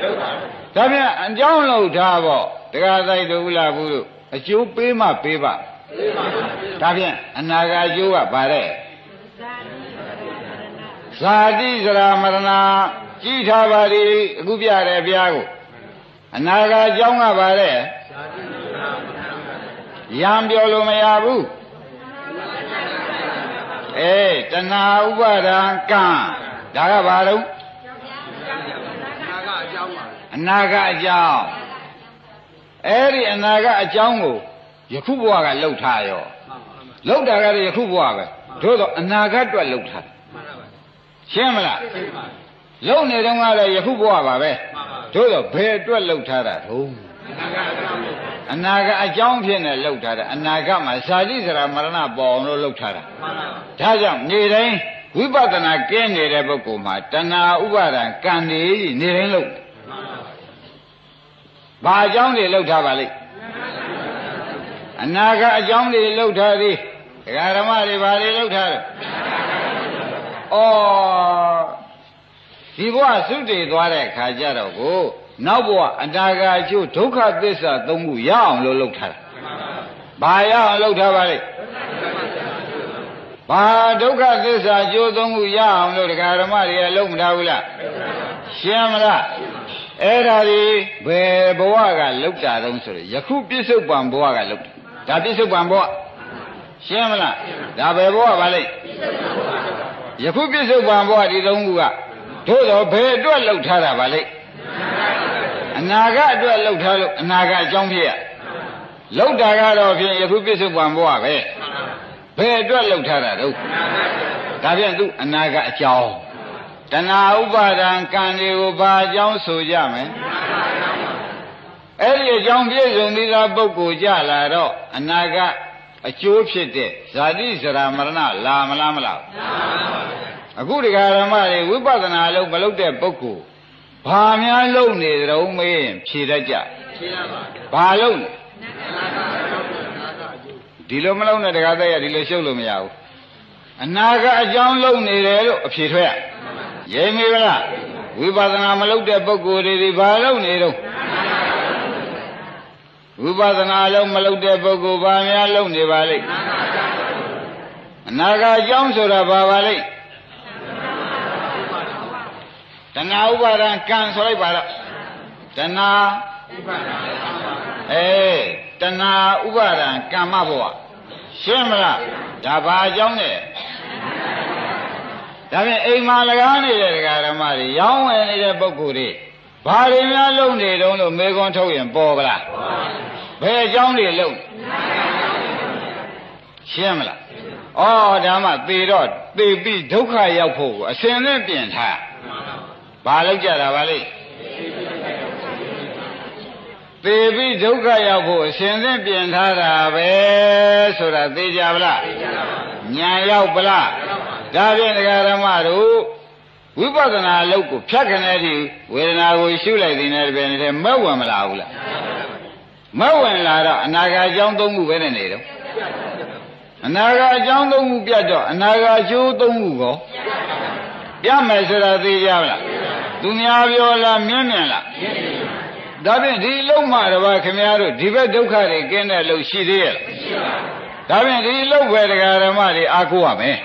ဒါပြန်အကြောင်းလို့ထားပေါ့တရားဆိုင်တို့ဥလာဘူးတို့အကျိုးပေးမှပေးပါဒါဖြင့်အနာဂတ်ကျိုးကဗါတဲ့ဇာတိဇရာမရဏ ကြည်ထားပါလေအခုပြတယ်ဘုရားကိုအနာဂတ်ကြောင်းကဗါတဲ့ရံပြောလို့မရဘူးအေးတဏှာဥပါဒံကံဒါကဘာလို့အနာဂတ်အကြောင်းအဲ့ဒီအနာဂတ်အကြောင်းကိုယခုဘဝကလှုပ်ထားရောလှုပ်တာကလည်းယခုဘဝပဲတို့တော့အနာဂတ်အတွက်လှုပ်ထားရှင်းမလား လှုပ်နေတော့ကလည်းယခုဘဝပါပဲတို့တော့ဘယ်အတွက်လှုပ်ထားတာတုံးအနာဂတ်အကြောင်းဖြစ်နေလှုပ်ထားတာအနာဂတ်မှာဇာတိစရာမရဏပေါ်အောင်လို့လှုပ်ထားတာဒါကြောင့်နေတိုင်းဝိပဿနာကင်းနေတဲ့ပုဂ္ဂိုလ်မှာတဏှာဥပါဒံကံနေနေတိုင်းလှုပ်ဘာအကြောင်းတွေလှုပ်ထားပါလိမ့်အနာကအကြောင်းတွေလှုပ်ထားသည်ဒကာဓမ္မတွေဘာတွေလှုပ်ထားလဲဩ ဒီဘဝသုတေသွားတဲ့ခါကျတော့ကိုနောက်ဘဝအနာကအကျိုးဒုက္ခသစ္စာသုံးခုရအောင်လို့လှုပ်ထားတာဘာရအောင်လှုပ်ထားပါလိမ့်ဘာဒုက္ခသစ္စာကျိုးသုံးခုရအောင်လို့ဒကာဓမ္မတွေကလှုပ်မထားဘူးလားရှင်းမလားအဲ့ဒါဒီဘယ်ဘဝကလှုပ်တာတုံးဆိုတော့ယခုပြစ္ဆုတ်ပံဘဝကလှုပ်တာဒါပြစ္ဆုတ်ပံဘဝရှင်းမလားဒါဘယ်ဘဝပါလိမ့်ယခုပြစ္ဆုတ်ပံဘဝဒီသုံးခုက တို့တော့ဘယ်အတွက်လှုပ်ထားတာပါလိမ့်အနာဂတ်အတွက်လှုပ်ထားလို့အနာဂတ်အကြောင်းဖြစ်ရလှုပ်တာကတော့ဖြင့်ယခုပြစ္ဆုတ်ပံဘဝပဲဘယ်အတွက်လှုပ်ထားတာတော့ဒါဖြင့်သူအနာဂတ်အကြောင်းတဏှာဥပါဒံကံတွေကိုဘာအကြောင်းဆိုကြမလဲအဲ့ဒီအကြောင်းပြည့်စုံသီးသောပုဂ္ဂိုလ်ကြလာတော့အနာကအကျိုးဖြစ်တဲ့ဇာတိဇရာမရဏလာမလားမလား အခုဒီဃာရမတွေဝိပဿနာလုံးမလုပ်တဲ့ပုဂ္ဂိုလ်ဘာများလုပ်နေကြုံမေးရင်ဖြေတတ်ကြဖြေရပါဘာလုပ်ဒီလိုမလုပ်နဲ့တခါသက်ရဒီလိုရှုပ်လို့မရဘူးအနာကအကြောင်းလုပ်နေတယ်လို့အဖြေထွက်ရရိမ့်ပြီလားဝိပဿနာမလုပ်တဲ့ပုဂ္ဂိုလ်တွေဒီဘာလုပ်နေတော့ဝိပဿနာလုံးမလုပ်တဲ့ပုဂ္ဂိုလ်ဘာများလုပ်နေပါလိမ့်အနာဂတ်အကြောင်းဆိုတာဘာပါလိမ့် တဏှာဥပါဒံကံဆိုလိုက်ပါတော့တဏှာဥပါဒံအေးတဏှာဥပါဒံကမ္မဘဝရှင်းမလားဒါဘာအကြောင်းလဲဒါဖြင့်အိမ်မှာလကားနေတဲ့ဒကာဓမ္မတွေရောင်းဝယ်နေတဲ့ပုဂ္ဂိုလ်တွေဘာတွေများလုပ်နေတုံးလို့မေခွန်းထုတ်ရင်ပေါ်ပါလားဘယ်အကြောင်းတွေလုပ်ရှင်းမလားဩဒါမှသေတော့သေပြီးဒုက္ခရောက်ဖို့အစဉ်နဲ့ပြင်ထား ဘာလုပ်ကြတာပါလိမ့်သေပြီးဒုက္ခရောက်ဖို့အစဉ်စဉ်ပြင်ထားတာပဲဆိုတာသိကြပါလားညာရောက်ပလားဒါဖြင့်ဒကာရမတို့ဝိပဿနာအလုပ်ကိုဖြတ်ခနဲ့ဒီဝေဒနာကိုရှုလိုက်တဲ့နဲ့တပည့်နဲ့မဝင်မလာဘူးလားမဝင်လာတော့အနာဂတ်အကြောင်းသုံးခုပဲနဲ့နေတော့အနာဂတ်အကြောင်းသုံးခုပြတ်တော့အနာဂတ်အကျိုးသုံးခုကိုပြမယ်ဆိုတာသိကြပါလား သူများပြောလားမြင်မြင်လားဒါဖြင့်ဒီလုံးမှတပါခင်ဗျားတို့ဒီဘက်ဒုက္ခတွေကင်းတဲ့လို့ရှိသေးရဲ့ဒါဖြင့်ဒီလုံးပဲတရားဓမ္မတွေအားကိုးရမယ်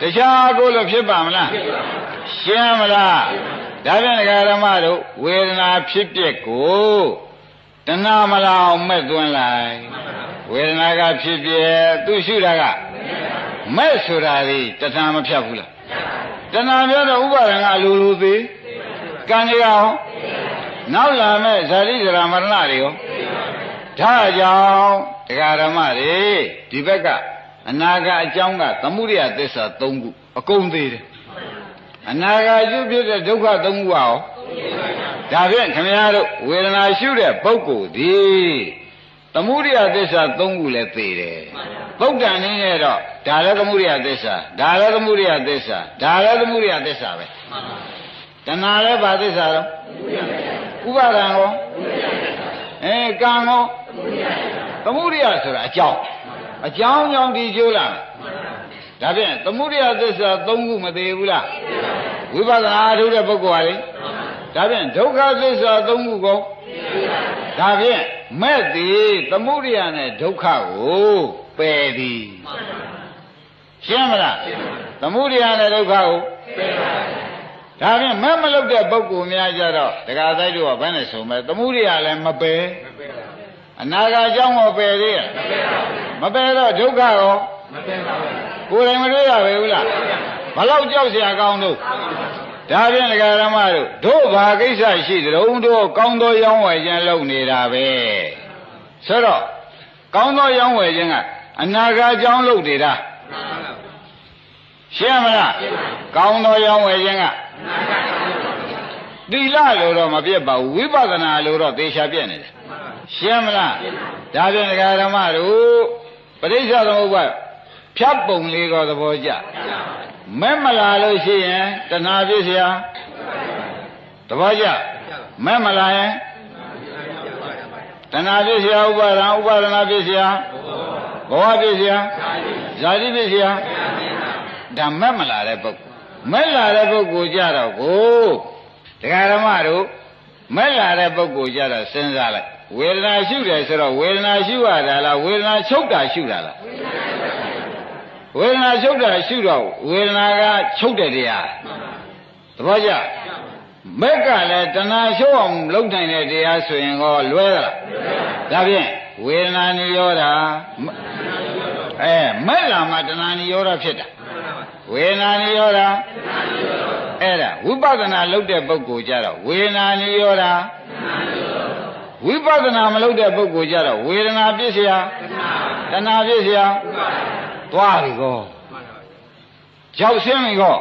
တခြားအားကိုးလို့ဖြစ်ပါမလားရှင်းမလားဒါဖြင့်တရားဓမ္မတို့ဝေဒနာဖြစ်ပျက်ကိုတဏှာမလာအောင်မဲ့သွင်းလိုက်ဝေဒနာကဖြစ်ပြသူရှုတာကမဲ့ဆိုတာဒီတဏှာမဖြတ်ဘူးလားတဏှာပြောတော့ဥပါဒံကအလိုလိုသေး ကံကြီးအောင်နောက်လာမဲ့ဇာတိဇရာမရဏတွေရောဒါကြောင့်တရားဓမ္မတွေဒီဘက်ကအနာဂတ်အကြောင်းကသမှုရိယသစ္စာ၃ခုအကုန်သေးတယ်အနာဂတ်ကျုပ်ဖြစ်တဲ့ဒုက္ခ၃ခုကရောဒါဖြင့်ခင်ဗျားတို့ဝေဒနာရှုတဲ့ပုဂ္ဂိုလ်ဒီသမှုရိယသစ္စာ၃ခုလည်းသိတယ်ပုဂ္ဂံနည်းနဲ့တော့ဒါလည်းသမှုရိယသစ္စာဒါလည်းသမှုရိယသစ္စာဒါလည်းသမှုရိယသစ္စာပဲ တဏှာလည်းဘာသစ္စာတော့ဥပါဒံရောအဲကံရောသမှုရိယဆိုတာအကြောင်းအကြောင်းကြောင့်ဒီကျိုးလာဒါဖြင့်သမှုရိယသစ္စာ၃ခုမသေးဘူးလားဝိပဿနာအထုတ်တဲ့ပုဂ္ဂိုလ်ဟာလေဒါဖြင့်ဒုက္ခသစ္စာ၃ခုကိုဒါဖြင့်မဲ့သည်သမှုရိယနဲ့ဒုက္ခကိုပယ်သည်ရှင်းမလားသမှုရိယနဲ့ဒုက္ခကိုပယ်ပါ ဒါဖြင့်မမလုပ်တဲ့ပုဂ္ဂိုလ်များကြတော့ဒကာဆိုင်တို့ကဘယ်နဲ့ဆုံးမဲသမှုရိယာလည်းမပယ်အနာဂါကြောင့်ကိုပယ်သေးရမပယ်တော့ဒုက္ခရောမပယ်ပါဘူးကိုယ်တိုင်မတွေ့ရပဲဘူးလားဘလောက်ကြောက်စရာကောင်းတို့ဒါဖြင့်ဒကာရမတို့တို့ဘာကိစ္စရှိတုံးတို့ကောင်းသောရောင်းဝယ်ခြင်းလုပ်နေတာပဲဆိုတော့ကောင်းသောရောင်းဝယ်ခြင်းကအနာဂါကြောင့်လုပ်နေတာ ရှင်းမလားကောင်းသောရောင်းဝယ်ခြင်းကသီလလို့တော့မပြတ်ပါဘူးဝိပဿနာလို့တော့သေချာပြည့်နေတယ်ရှင်းမလားဒါဖြင့်ဒကာဓမ္မတို့ပရိစ္ဆေသမုပ္ပါဖြတ်ပုံလေးကောသဘောကျမဲ့မလာလို့ရှိရင်တဏှာဖြစ်เสียသဘောကျမဲ့မလာရင်တဏှာဖြစ်เสียဥပါဒံဥပါဒနာဖြစ်เสียဘဝဖြစ်เสียဇာတိဖြစ်เสีย ဒါမဲ့မလာတဲ့ပုဂ္ဂိုလ်မဲ့လာတဲ့ပုဂ္ဂိုလ်ကြတော့ကိုတရားဓမ္မတို့မဲ့လာတဲ့ပုဂ္ဂိုလ်ကြတော့စဉ်းစားလိုက်ဝေဒနာရှုတယ်ဆိုတော့ဝေဒနာရှုရတာလားဝေဒနာချုပ်တာရှုတာလားဝေဒနာချုပ်တာရှုတော့ဝေဒနာကချုပ်တဲ့တရားသဘောကျမက်ကလည်းတဏှာရှုအောင်လုပ်နိုင်တဲ့တရားဆိုရင်ကောလွဲလားဒါဖြင့်ဝေဒနာနိရောဓအဲမက်လာမှတဏှာနိရောဓဖြစ်တာ ဝေဒနာနိရောဓအဲ့ဒါဝိပဿနာလုပ်တဲ့ပုဂ္ဂိုလ်ကြတော့ဝေဒနာနိရောဓဝိပဿနာမလုပ်တဲ့ပုဂ္ဂိုလ်ကြတော့ဝေဒနာပြစ်เสียတဏှာပြစ်เสียသွားပြီကောကြောက်ရှင်းပြီကော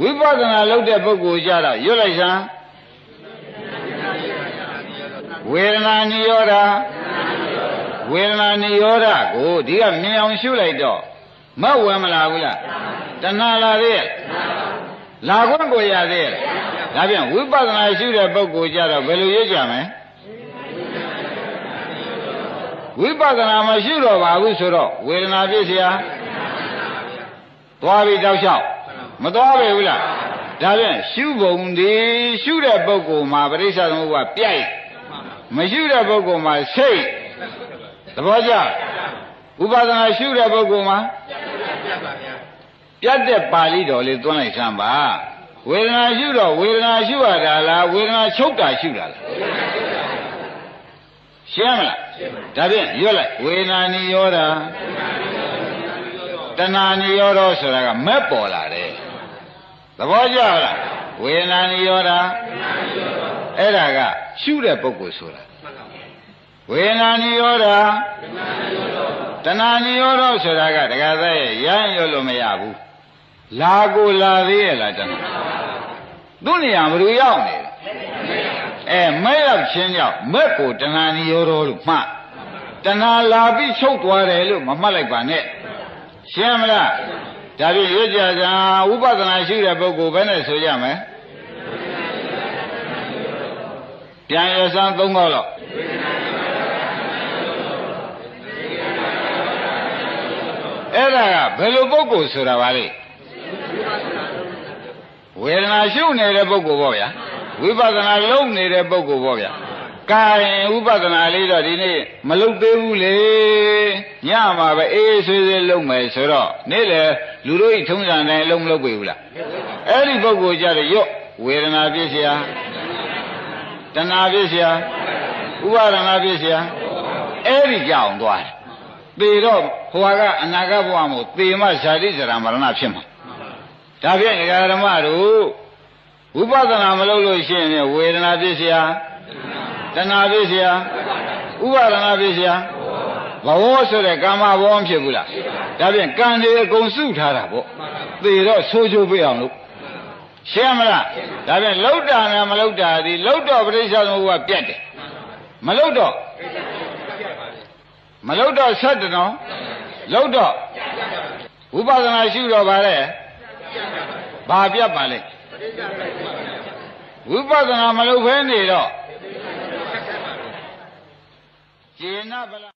ဝိပဿနာလုပ်တဲ့ပုဂ္ဂိုလ်ကြတော့ရွတ်လိုက်စမ်းဝေဒနာနိရောဓဝေဒနာနိရောဓကိုဒီကမြင်အောင်ရှုလိုက်တော့ မဝယ်မလာဘူးလားတဏှာလာသေးရဲ့လာခွင့်ကိုရသေးရဲ့ဒါပြန်ဝိပဿနာရှုတဲ့ပုဂ္ဂိုလ်ကြတော့ဘယ်လိုရွတ်ကြမလဲဝိပဿနာမရှိတော့ပါဘူးဆိုတော့ဝေဒနာပြည့်စရာသွားပြီတောက်လျှောက်မသွားပဲဘူးလားဒါပြန်ရှုပုံဒီရှုတဲ့ပုဂ္ဂိုလ်မှာပရိစ္ဆေသမုပ္ပါပြိုက်မရှိတဲ့ပုဂ္ဂိုလ်မှာစိတ်သဘောကျ ဥပဒနာရှုတဲ့ပုဂ္ဂိုလ်မှာပြတ်တဲ့ပါဠိတော်လေးသွန်းလိုက်စမ်းပါဝေဒနာရှုတော့ဝေဒနာရှုရတာလားဝေဒနာချုပ်တာရှုတာလားရှင်းမလားဒါဖြင့်ရွတ်လိုက်ဝေဒနာနိရောဓတဏှာနိရောဓဆိုတာကမက်ပေါ်လာတယ်သဘောကျလားဝေဒနာနိရောဓအဲ့ဒါကရှုတဲ့ပုဂ္ဂိုလ်ဆိုတာ ဝေဒနာနိရောဓတဏှာနိရောဓဆိုတာကတခါသက်ရဲ့ရမ်းရွလို့မရဘူးလာကိုလာသေးရဲ့လားတဏှာသူ့နေရာဘယ်လိုရောက်နေလဲအဲမဲ့ရောက်ချင်းကြောင့်မဲ့ကိုတဏှာနိရောဓလို့မှတ်တဏှာလာပြီးချုပ်သွားတယ်လို့မမှတ်လိုက်ပါနဲ့ရှင်းမလားဒါဖြင့်ရွကြကြဥပဒနာရှိတဲ့ပုဂ္ဂိုလ်ဘယ်နဲ့ဆိုကြမလဲပြန်ရစမ်းသုံးခေါက်တော့ အဲ့ဒါကဘယ်လိုပုဂ္ဂိုလ်ဆိုတာပါလဲဝေဒနာရှုနေတဲ့ပုဂ္ဂိုလ်ပေါ့ဗျာဝိပဿနာလုပ်နေတဲ့ပုဂ္ဂိုလ်ပေါ့ဗျာကာရင်ဥပဒနာလေးတော့ဒီနေ့မလုတ်သေးဘူးလေညမှာပဲအေးအေးဆေးဆေးလုပ်မယ်ဆိုတော့နေ့လေလူတို့ဤထုံးစံတိုင်းအလုံးမလုပ်ပြီဘူးလားအဲ့ဒီပုဂ္ဂိုလ်ကြတော့ရော့ဝေဒနာဖြစ်เสียတဏှာဖြစ်เสียဥပါဒနာဖြစ်เสียအဲ့ဒီကြောင်သွားတယ် သေတော့ဟိုကအနာဂတ်ဘဝမို့သေမှဇာတိဇရာမရဏဖြစ်မှာဒါဖြင့်ဒကာဓမ္မတို့ဝိပဿနာမလုပ်လို့ရှိရင်ဝေဒနာဖြစ်เสียတဏှာဖြစ်เสียဥပါဒနာဖြစ်เสียဘဝဆိုတဲ့ကာမဘောမဖြစ်ဘူးလားဒါဖြင့်ကံတွေအကုန်စုထားတာပေါ့သေတော့ဆိုးချိုးပြအောင်လို့ရှင်းမလားဒါဖြင့်လှုပ်တာနဲ့မလှုပ်တာဒီလှုပ်တော့ပရိစ္ဆေသမုပ္ပါပြတ်တယ်မလှုပ်တော့ မလှုပ်တော့ဆက်တယ်နော်လှုပ်တော့ဝိပဿနာရှုတော့ဗါလဲဘာပြတ်ပါလဲဝိပဿနာမလုပ်ဘဲနေတော့ကျေနပ်ဗလား